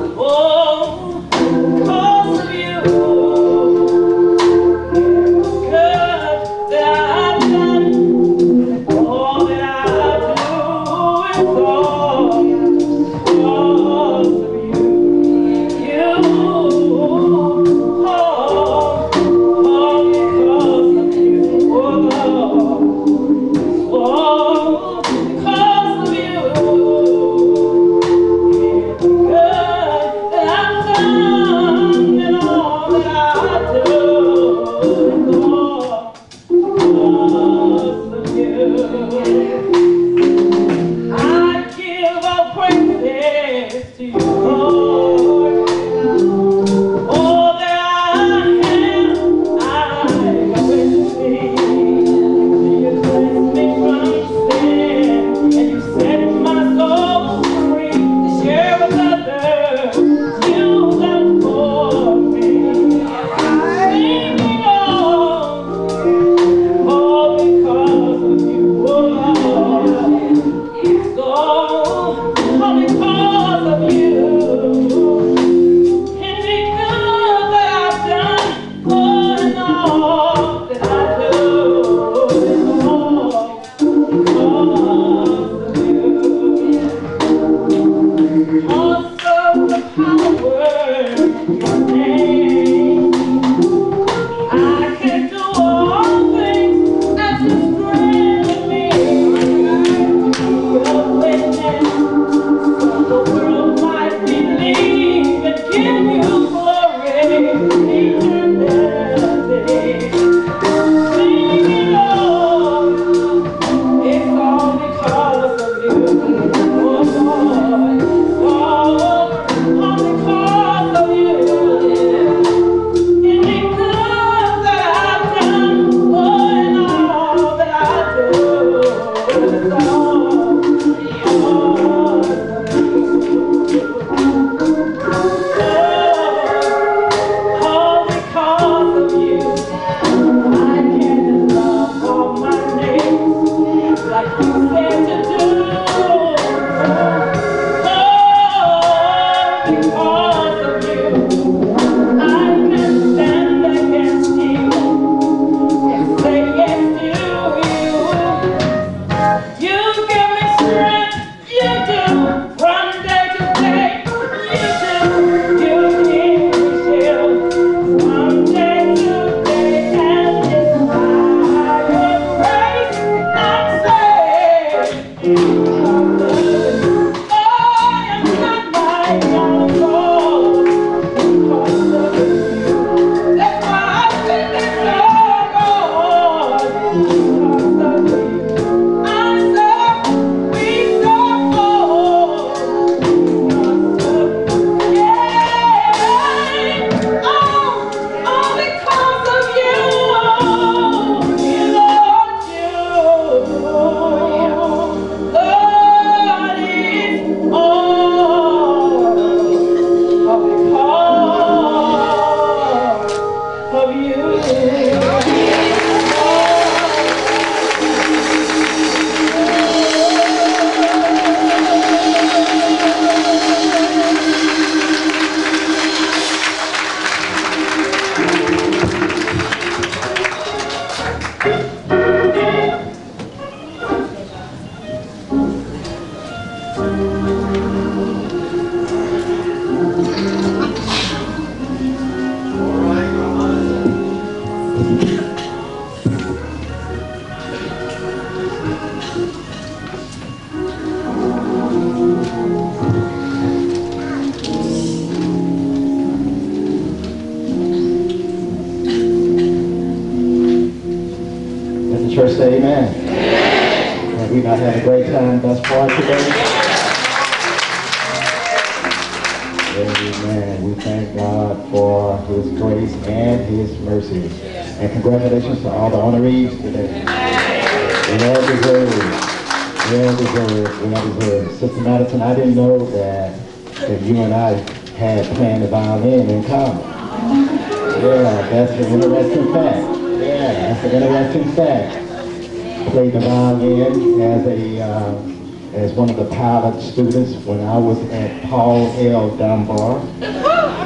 students when I was at Paul L. Dunbar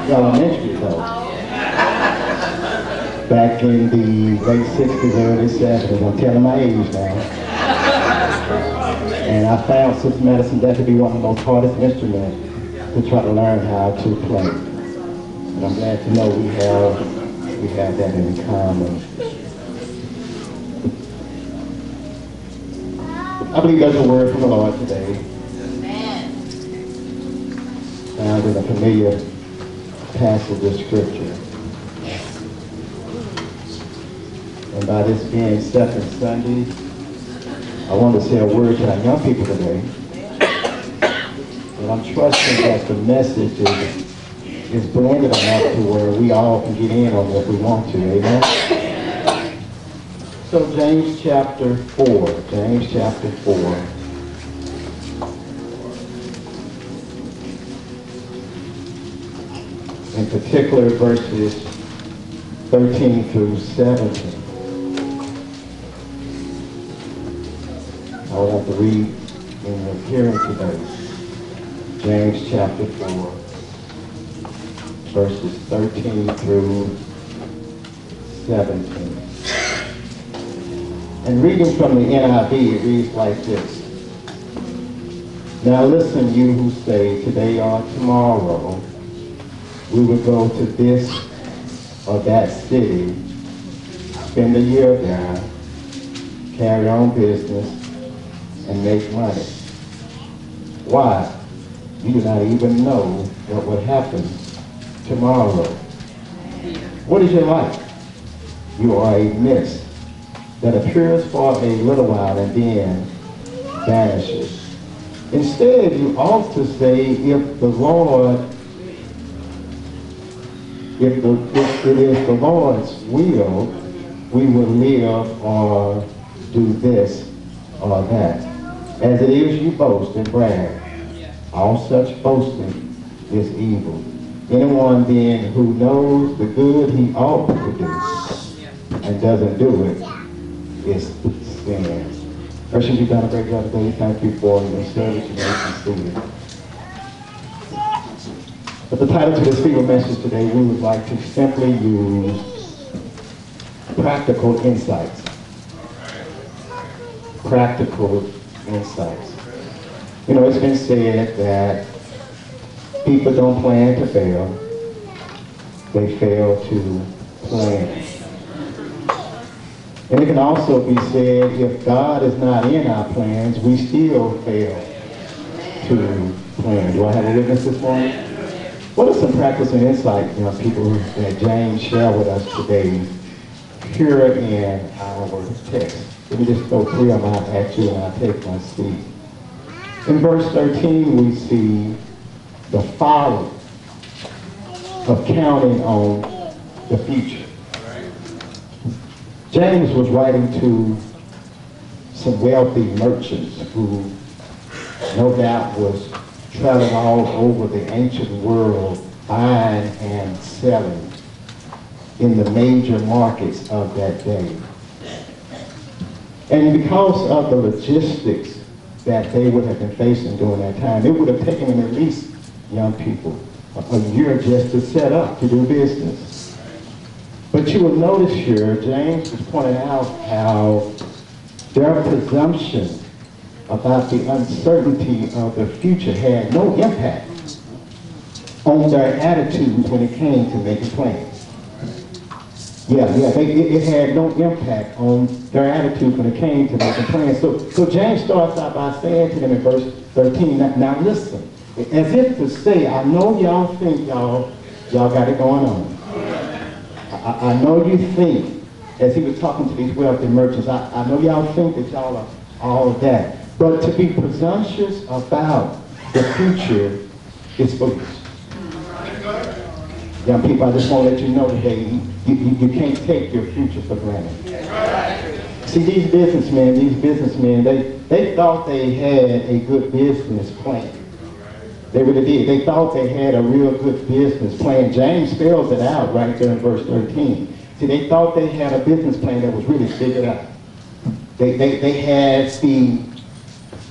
Elementary though. Back in the late 60s, early 70s. I'm telling my age now. And I found Sister Madison that to be one of the most hardest instruments to try to learn how to play. And I'm glad to know we have we have that in common. I believe there's a word from the Lord today. Found in a familiar passage of scripture. And by this being second Sunday, I want to say a word to our young people today. And I'm trusting that the message is is blended enough to where we all can get in on what we want to, amen? So James chapter 4, James chapter 4. Particular verses 13 through 17. I want to read in your hearing today. James chapter 4 verses 13 through 17. And reading from the NIV, it reads like this. Now listen, you who say, today or tomorrow, we would go to this or that city, spend a year there, carry on business, and make money. Why? You do not even know what would happen tomorrow. What is your life? You are a mist that appears for a little while and then vanishes. Instead, you ought to say, if the Lord, if, the, if it is the Lord's will, we will live or do this or that. As it is, you boast and brag. All such boasting is evil. Anyone then who knows the good he ought to do and doesn't do it is sin. First, you've done a great job today. Thank you for your service. But the title to this feeble message today, we would like to simply use practical insights. Practical insights. You know, it's been said that people don't plan to fail, they fail to plan. And it can also be said, if God is not in our plans, we still fail to plan. Do I have a witness this morning? What are some practice and insight, you know, people that James shared with us today here in our text? Let me just throw three of them at you and I'll take my seat. In verse 13, we see the folly of counting on the future. James was writing to some wealthy merchants who no doubt was traveling all over the ancient world buying and selling in the major markets of that day. And because of the logistics that they would have been facing during that time, it would have taken them at least, young people, a, year just to set up to do business. But you will notice here, James is pointing out how their presumption about the uncertainty of the future had no impact on their attitudes when it came to making plans. Yeah, yeah, they, it, it had no impact on their attitude when it came to making plans. So, so James starts out by saying to them in verse 13, now, now listen, as if to say, I know y'all think y'all, y'all got it going on. I, I know you think, as he was talking to these wealthy merchants, I, I know y'all think that y'all are all that. But to be presumptuous about the future is foolish. Young people, I just want to let you know today, you, you, you can't take your future for granted. See, these businessmen, these businessmen, they, they thought they had a good business plan. They really did. They thought they had a real good business plan. James spells it out right there in verse 13. See, they thought they had a business plan that was really figured out. They, they, they had the,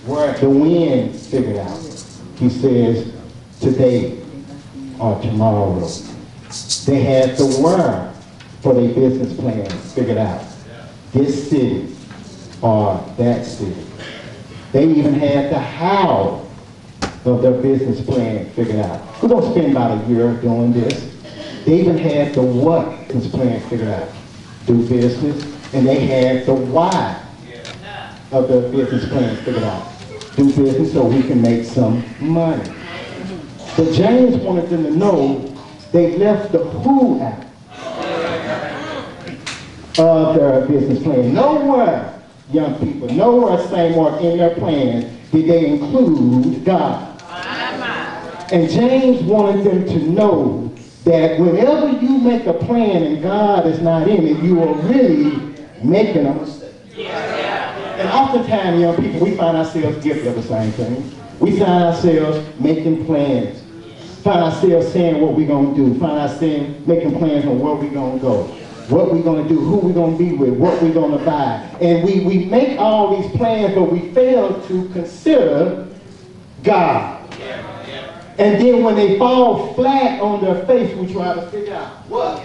the wind figured out. He says, today or tomorrow. They had the where for their business plan figured out. This city or that city. They even had the how of their business plan figured out. We're going to spend about a year doing this. They even had the what business plan figured out. Do business. And they had the why of their business plan figured out. Do business so we can make some money. But James wanted them to know they left the who out of their business plan. Nowhere, young people, nowhere somewhere in their plan did they include God. And James wanted them to know that whenever you make a plan and God is not in it, you are really making a oftentimes, young people, we find ourselves guilty of the same thing. We find ourselves making plans, find ourselves saying what we're going to do, find ourselves making plans on where we're going to go, what we're going to do, who we're going to be with, what we're going to buy. And we, we make all these plans, but we fail to consider God. And then when they fall flat on their face, we try to figure out what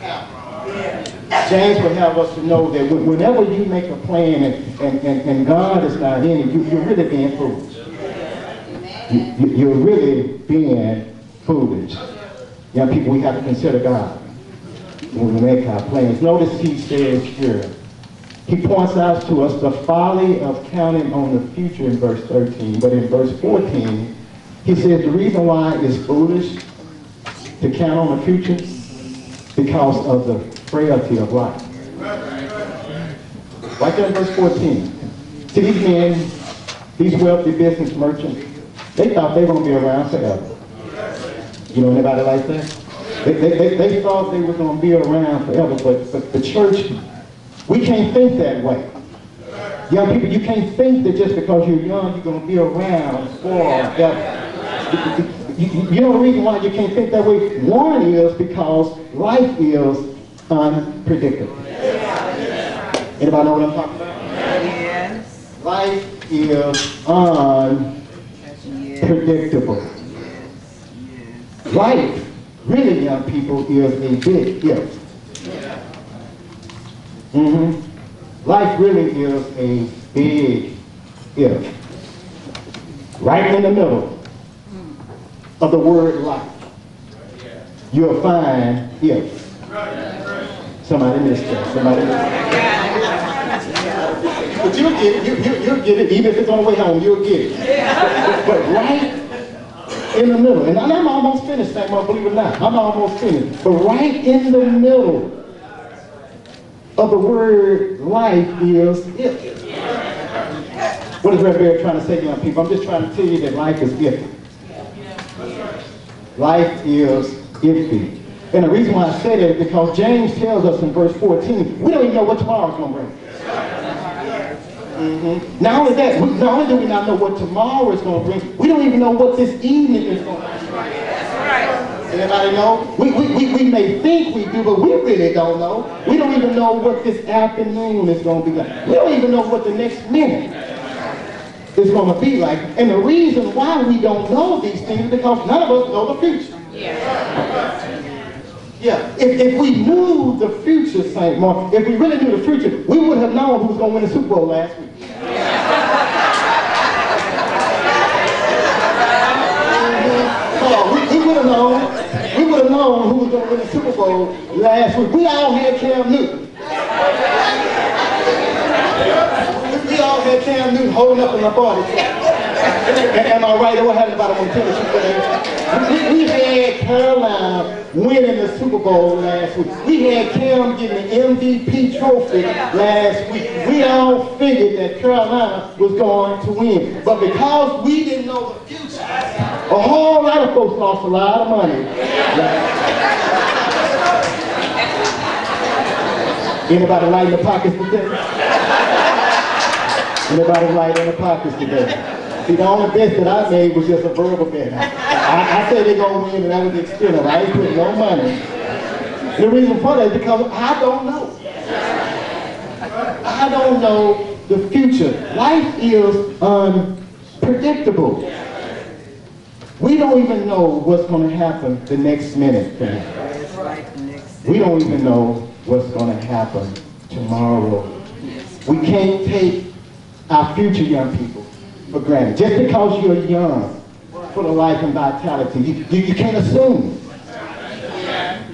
happened. James would have us to know that whenever you make a plan and, and, and, and God is not in it, you, you're really being foolish. You, you're really being foolish. Young people, we have to consider God when we make our plans. Notice he says here, he points out to us the folly of counting on the future in verse 13, but in verse 14, he says the reason why it's foolish to count on the future because of the frailty of life. Right there in verse 14. See, these men, these wealthy business merchants, they thought they were going to be around forever. You know anybody like that? They, they, they, they thought they were going to be around forever, but, but the church, we can't think that way. Young people, you can't think that just because you're young, you're going to be around forever. You, know the reason why you can't think that way? One is because life is unpredictable. Anybody know what I'm talking about? Yes. Life is unpredictable. Life, really young people, is a big if. Mm-hmm. Life really is a big if. Right in the middle of the word life, you'll find if. Somebody missed that. Somebody missed that. but you'll get it, you, you, you'll get it, even if it's on the way home, you'll get it. But right in the middle, and I'm almost finished, thank God, believe it or not, I'm almost finished. But right in the middle of the word life is it. What is Reverend Barry trying to say, to young people? I'm just trying to tell you that life is iffy. Life is iffy. And the reason why I say that is because James tells us in verse 14, we don't even know what tomorrow's going to bring. Mhm. Not only that, we, not only do we not know what tomorrow is going to bring, we don't even know what this evening is going to bring. Anybody know? We, we, we, we may think we do, but we really don't know. We don't even know what this afternoon is going to be like. We don't even know what the next minute is going to be like. And the reason why we don't know these things is because none of us know the future. Yeah, if, if we knew the future, St. Mark, if we really knew the future, we would have known who was going to win the Super Bowl last week. We, would have known, we would have known who was going to win the Super Bowl last week. We all had Cam Newton. We all had Cam Newton holding up in our body. Am I right? What happened about one tennis we, we Carolina winning the Super Bowl last week. We had Cam getting the MVP trophy last week. We all figured that Carolina was going to win. But because we didn't know the future, a whole lot of folks lost a lot of money. Anybody light in the pockets today? Anybody light in the pockets today? See, the only bet that I made was just a verbal bet. I, I said they're going to win, and that was the extent. I ain't putting no money. The reason for that is because I don't know. I don't know the future. Life is unpredictable. We don't even know what's going to happen the next minute. We don't even know what's going to happen tomorrow. We can't take our future young people for granted. Just because you're young, full of life and vitality, you, you, you can't assume.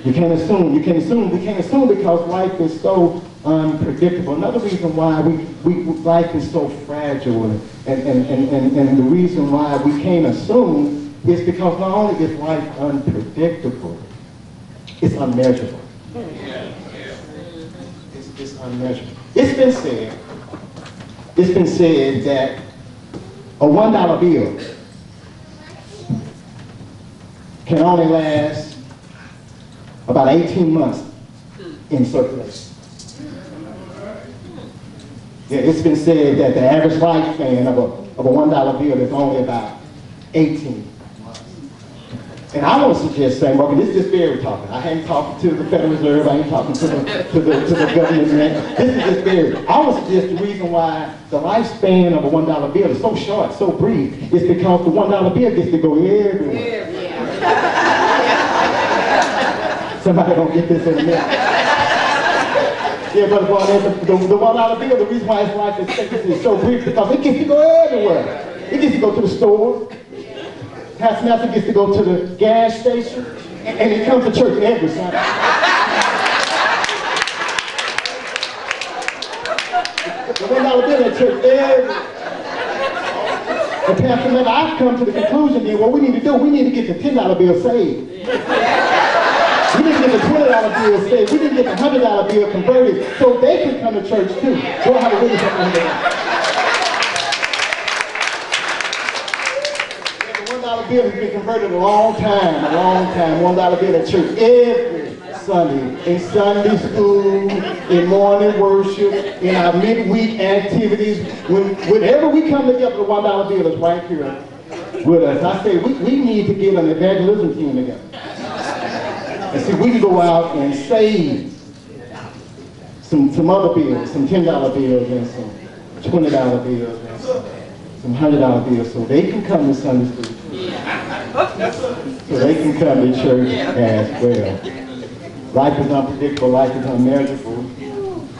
You can't assume. You can't assume. We can't assume because life is so unpredictable. Another reason why we, we life is so fragile and, and, and, and, and the reason why we can't assume is because not only is life unpredictable, it's unmeasurable. It's, it's unmeasurable. It's been said, it's been said that a one dollar bill can only last about 18 months in circulation. Yeah, it's been said that the average lifespan of a, of a one dollar bill is only about 18 months. And I want to suggest, saying, well, this is just Barry talking. I ain't talking to the Federal Reserve. I ain't talking to the, to the, to the government. Man. This is just Barry. I to suggest the reason why the lifespan of a one dollar bill is so short, so brief, is because the one dollar bill gets to go everywhere. Somebody don't get this in a minute. Yeah, Brother Barnett, the, the, the one dollar bill, the reason why his life expectancy is so brief because it gets to go everywhere. It gets to go to the store. Pastor Nelson gets to go to the gas station, and, and he comes to church every Sunday. the one dollar bill at church every. And Pastor Nelson, I've come to the conclusion that what we need to do, we need to get the ten dollar bill saved. We need to get the twenty dollar bill saved. We need to get the hundred dollar bill converted so they can come to church too. Boy, how to them bill has been converted a long time, a long time. One dollar bill at church every Sunday, in Sunday school, in morning worship, in our midweek activities. When, whenever we come together, the one dollar bill is right here with us. I say we, we need to get an evangelism team together. And see, we can go out and save some, some other bills, some $10 bills and some $20 bills some $100 bills so they can come to Sunday school. So they can come to church as well. Life is unpredictable, life is unmanageable.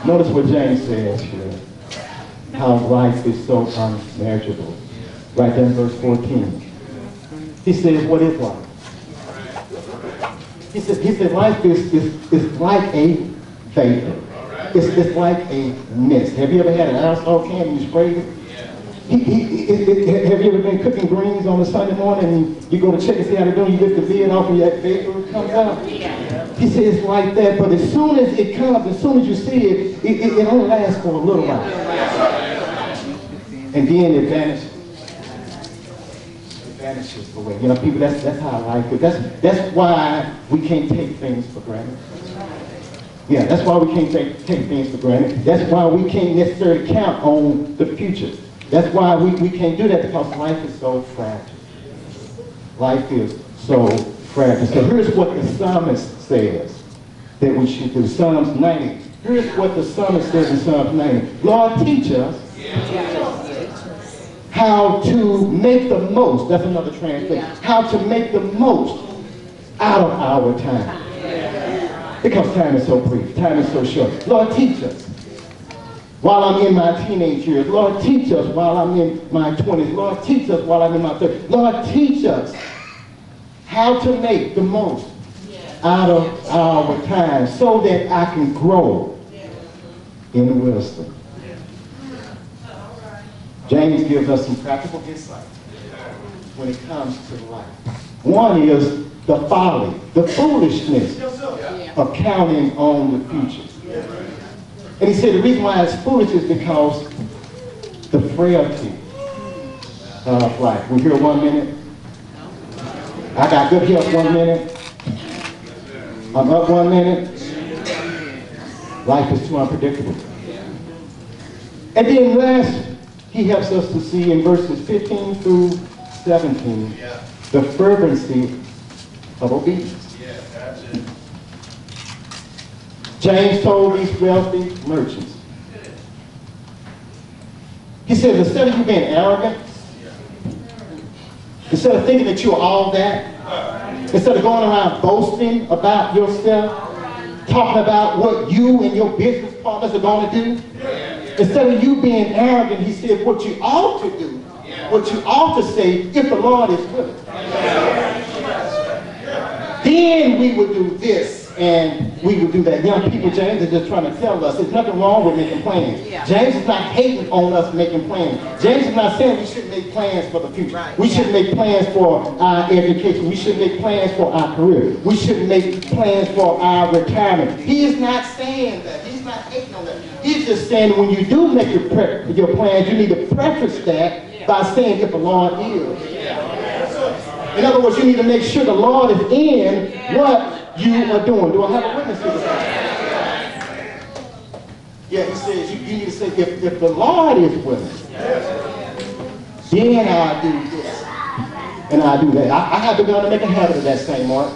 Notice what James says here. How life is so unmanageable. Right there in verse 14. He says, what is life? He said, he said life is, is, is like a vapor. It's, it's like a mist. Have you ever had an aerosol can and you sprayed it? He, he, have you ever been cooking greens on a Sunday morning and you go to check and see how they're doing, you lift the lid off and that vapor comes out? He says it's like that, but as soon as it comes, as soon as you see it, it, it, it only lasts for a little while. And then it vanishes. It vanishes away. You know, people, that's, that's how I like it. That's, that's why we can't take things for granted. Yeah, that's why we can't take, take things for granted. That's why we can't necessarily count on the future. That's why we, we can't do that because life is so fragile. Life is so fragile. So here's what the psalmist says that we should do. Psalms 90. Here's what the psalmist says in Psalms 90. Lord, teach us how to make the most, that's another translation, how to make the most out of our time. Because time is so brief, time is so short. Lord, teach us while I'm in my teenage years. Lord, teach us while I'm in my 20s. Lord, teach us while I'm in my 30s. Lord, teach us how to make the most out of our time so that I can grow in wisdom. James gives us some practical insight when it comes to life. One is the folly, the foolishness of counting on the future. And he said the reason why it's foolish is because the frailty of life. We're here one minute. I got good health one minute. I'm up one minute. Life is too unpredictable. And then last, he helps us to see in verses 15 through 17 the fervency of obedience. James told these wealthy merchants, he said, instead of you being arrogant, instead of thinking that you're all that, instead of going around boasting about yourself, talking about what you and your business partners are going to do, instead of you being arrogant, he said, what you ought to do, what you ought to say, if the Lord is willing. Then we would do this and we would do that. Young people, James is just trying to tell us there's nothing wrong with making plans. James is not hating on us making plans. James is not saying we shouldn't make plans for the future. We shouldn't make plans for our education. We shouldn't make plans for our career. We shouldn't make plans for our retirement. He is not saying that. He's not hating on that. He's just saying when you do make your, pre- your plans, you need to preface that by saying if the Lord is. In other words, you need to make sure the Lord is in what you are doing. Do I have a witness to here? Yeah, he says you, you need to say, if, if the Lord is willing, then I'll do this. And I'll do that. I, I have begun to make a habit of that St. Mark.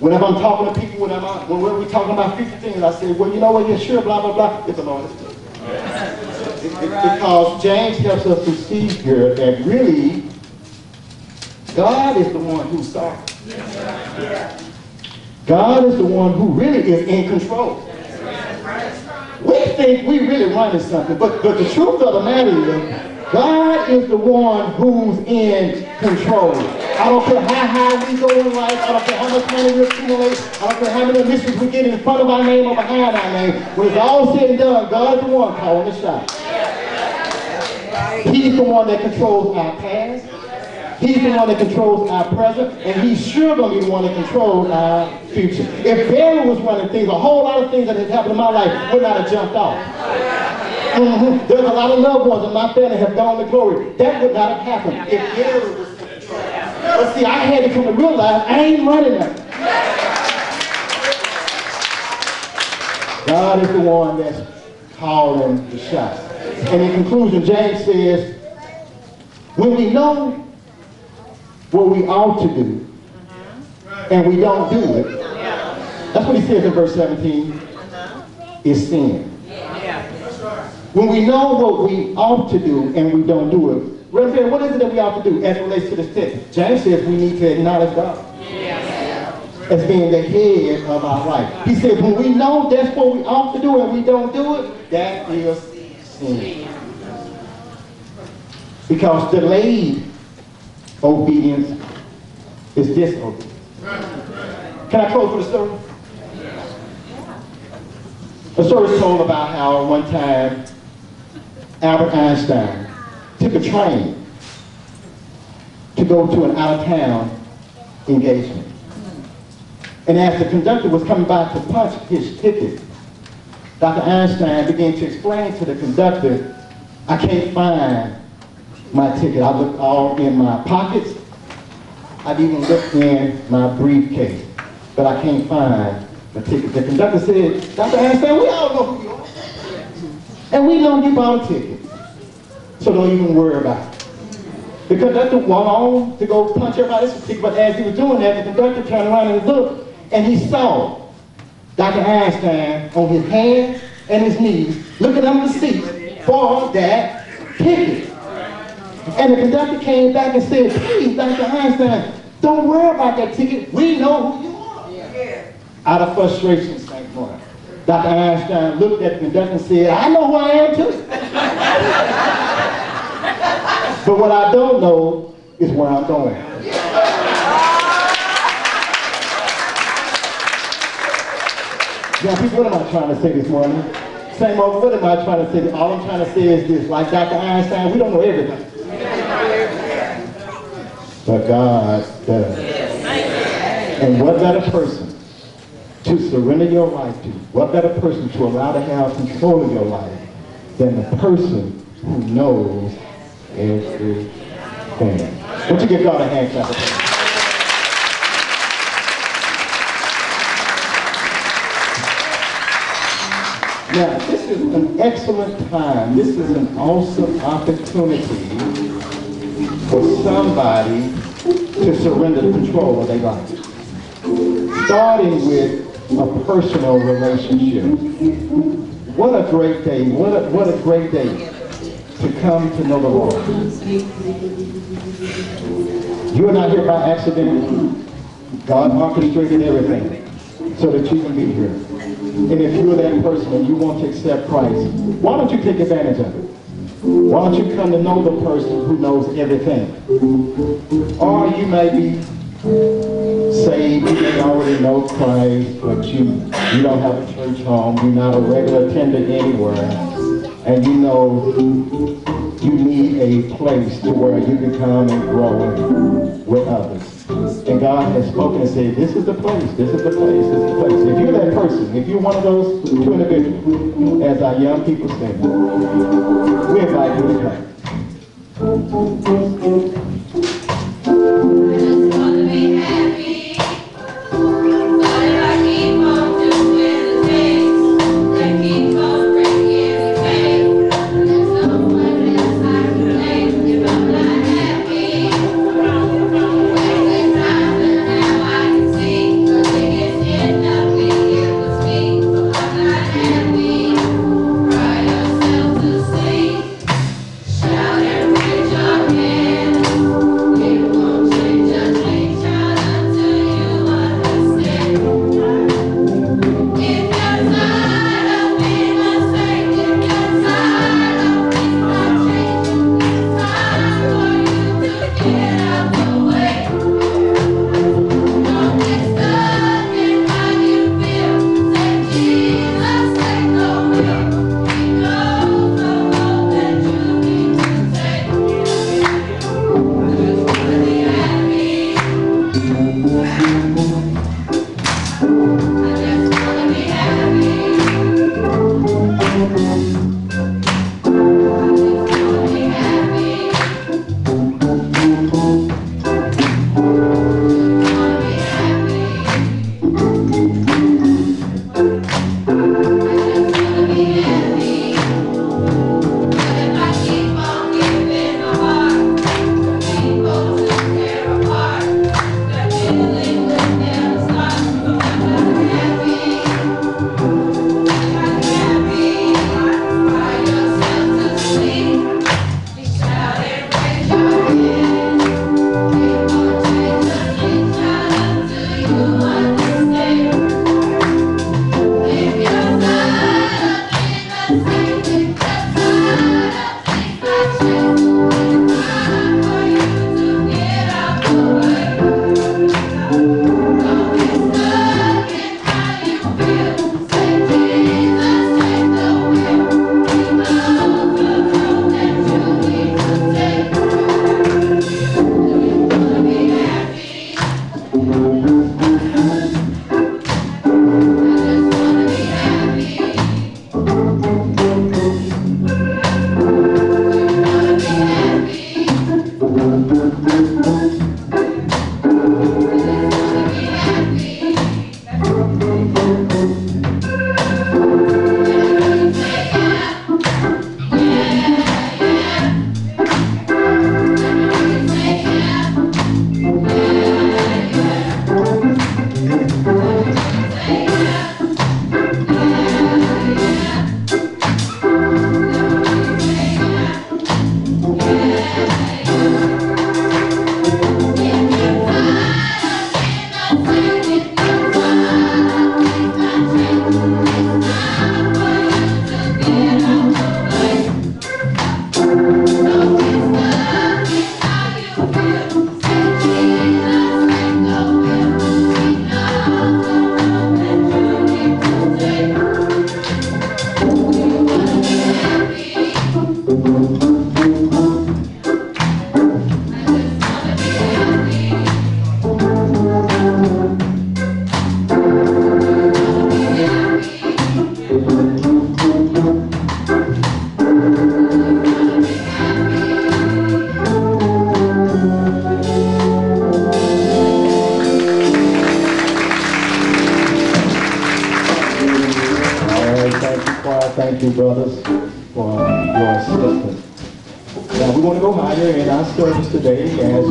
Whenever I'm talking to people, when, I'm, when we're talking about future things, I say, well, you know what, yeah, sure, blah, blah, blah, if the Lord is willing. It- it- because James helps us to see here that really, God is the one who started. God is the one who really is in control. We think we really running something, but, but the truth of the matter is, God is the one who's in control. I don't care how high we go in life, I don't care how much money we accumulate, I don't care how many missions we get in front of our name or behind our name. When it's all said and done, God's the one calling the shots. He's the one that controls our past. He's the one that controls our present, and he's sure going to be the one that controls our future. If Barry was running things, a whole lot of things that has happened in my life would not have jumped off. Mhm. There's a lot of loved ones in my family have gone to glory. That would not have happened if Barry was. But see, I had to come to realize I ain't running nothing. God is the one that's calling the shots. And in conclusion, James says, when we know what we ought to do, and we don't do it, that's what he says in verse 17, is sin. When we know what we ought to do and we don't do it, Reverend, what is it that we ought to do as it relates to this text? James says we need to acknowledge God as being the head of our life. He says when we know that's what we ought to do and we don't do it, that is sin. Because delayed obedience is disobedience. Can I close with a story? A story told about how one time Albert Einstein took a train to go to an out-of-town engagement. And as the conductor was coming by to punch his ticket, Dr. Einstein began to explain to the conductor, I can't find my ticket. I looked all in my pockets. I've even looked in my briefcase, but I can't find the ticket. The conductor said, Dr. Einstein, we all know who you are. And we know you bought a ticket. So don't even worry about it. The conductor went on to go punch everybody's ticket, but as he was doing that, the conductor turned around and looked, and he saw Dr. Einstein on his hands and his knees, looking under the seat for that ticket. And the conductor came back and said, please, Dr. Einstein, don't worry about that ticket. We know who you are. Out of frustration, St. Mark. Dr. Einstein looked at me and said, I know who I am too. but what I don't know is where I'm going. Now, people, what am I trying to say this morning? Same old, what am I trying to say? All I'm trying to say is this, like Dr. Einstein, we don't know everything. But God does. And what better person to surrender your life to? What better person to allow to have control of your life than the person who knows everything? Would you give God a hand clap? Now, this is an excellent time. This is an awesome opportunity for somebody to surrender the control of their life. Starting with a personal relationship. What a great day. What a, what a great day to come to know the Lord. You are not here by accident. God orchestrated everything so that you can be here. And if you're that person and you want to accept Christ, why don't you take advantage of it? Why don't you come to know the person who knows everything? Or you may be saved, you already know Christ, but you, you don't have a church home, you're not a regular attender anywhere, and you know you need a place to where you can come and grow with others. And God has spoken and said, this is the place, this is the place, this is the place. If you're that person, if you're one of those two individuals, as our young people say, we invite you to come.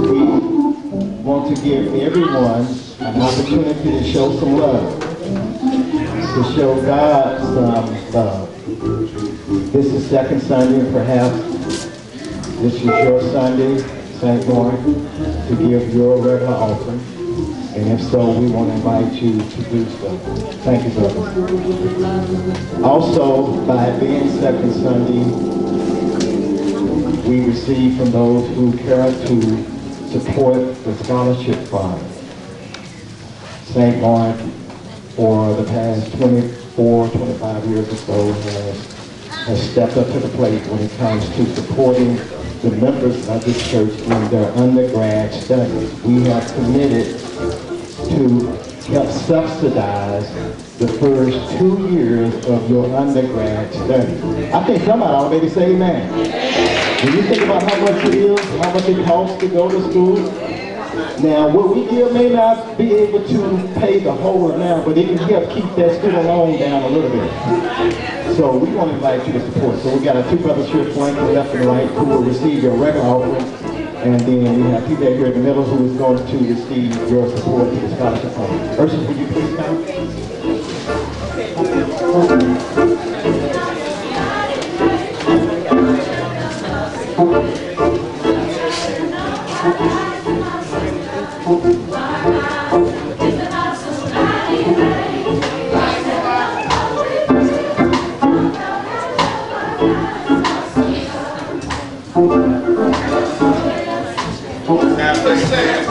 We want to give everyone an opportunity to show some love, to show God some love. This is second Sunday, perhaps this is your Sunday, St. Lawrence, to give your regular offering. And if so, we want to invite you to do so. Thank you, brother. Also, by being second Sunday, we receive from those who care to support the scholarship fund. St. Lawrence, for the past 24, 25 years or so, has, has stepped up to the plate when it comes to supporting the members of this church in their undergrad studies. We have committed to help subsidize the first two years of your undergrad study. I think somebody ought to maybe say amen. When you think about how much it is, how much it costs to go to school, now what we give may not be able to pay the whole amount, but it can help keep that student loan down a little bit. So we want to invite you to support. So we got our two brothers here flanking left and right who will receive your regular offering. And then we have people here in the middle who is going to receive your support to the scholarship fund. Ursus, would you please come? Now,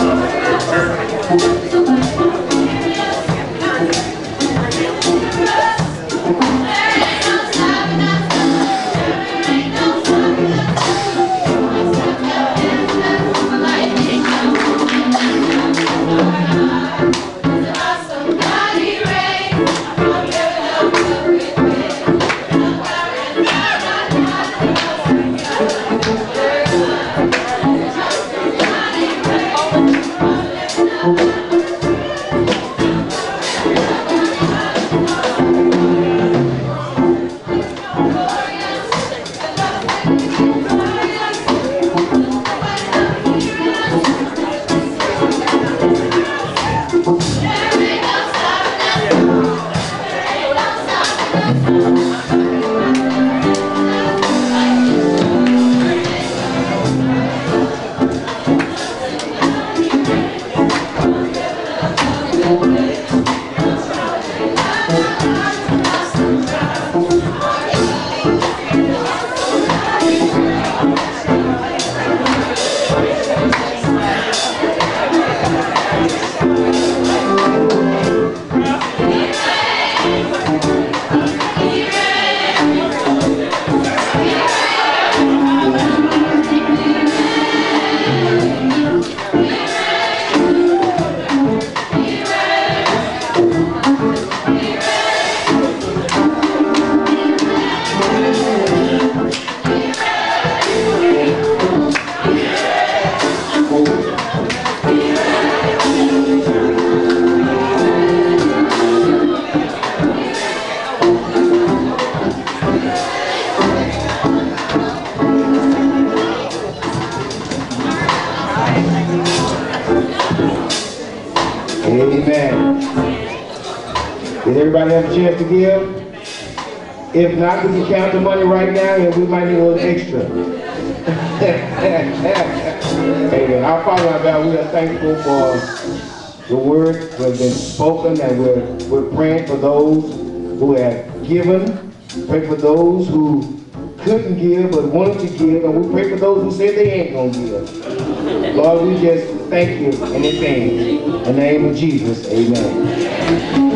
Did everybody have a chance to give? If not, we can count the money right now and we might need a little extra. Amen. Our Father, our God, we are thankful for the word that has been spoken and we're, we're praying for those who have given. Pray for those who couldn't give but wanted to give. And we pray for those who said they ain't gonna give. Lord, we just thank you in advance. In the name of Jesus, amen.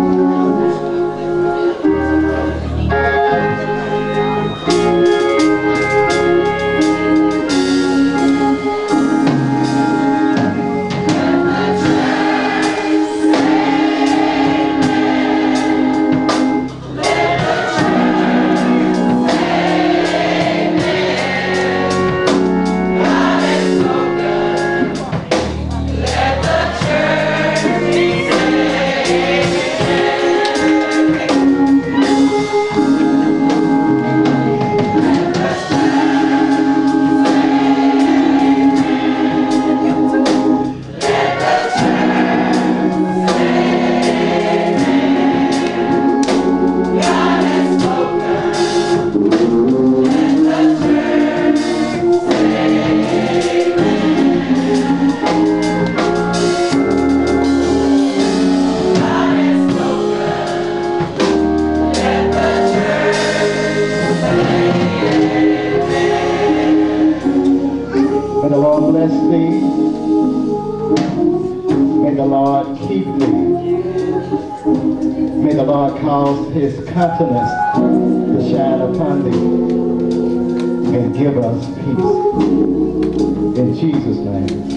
countenance to shine upon thee and give us peace. In Jesus' name.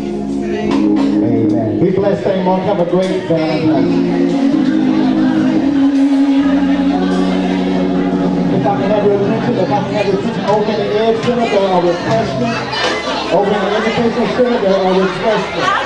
Amen. Be blessed, Seymour. Have a great Valentine's. If I can have your attention, if I can have your attention, over the Ed Center, there are refreshments. Over the Education Center, there are refreshments.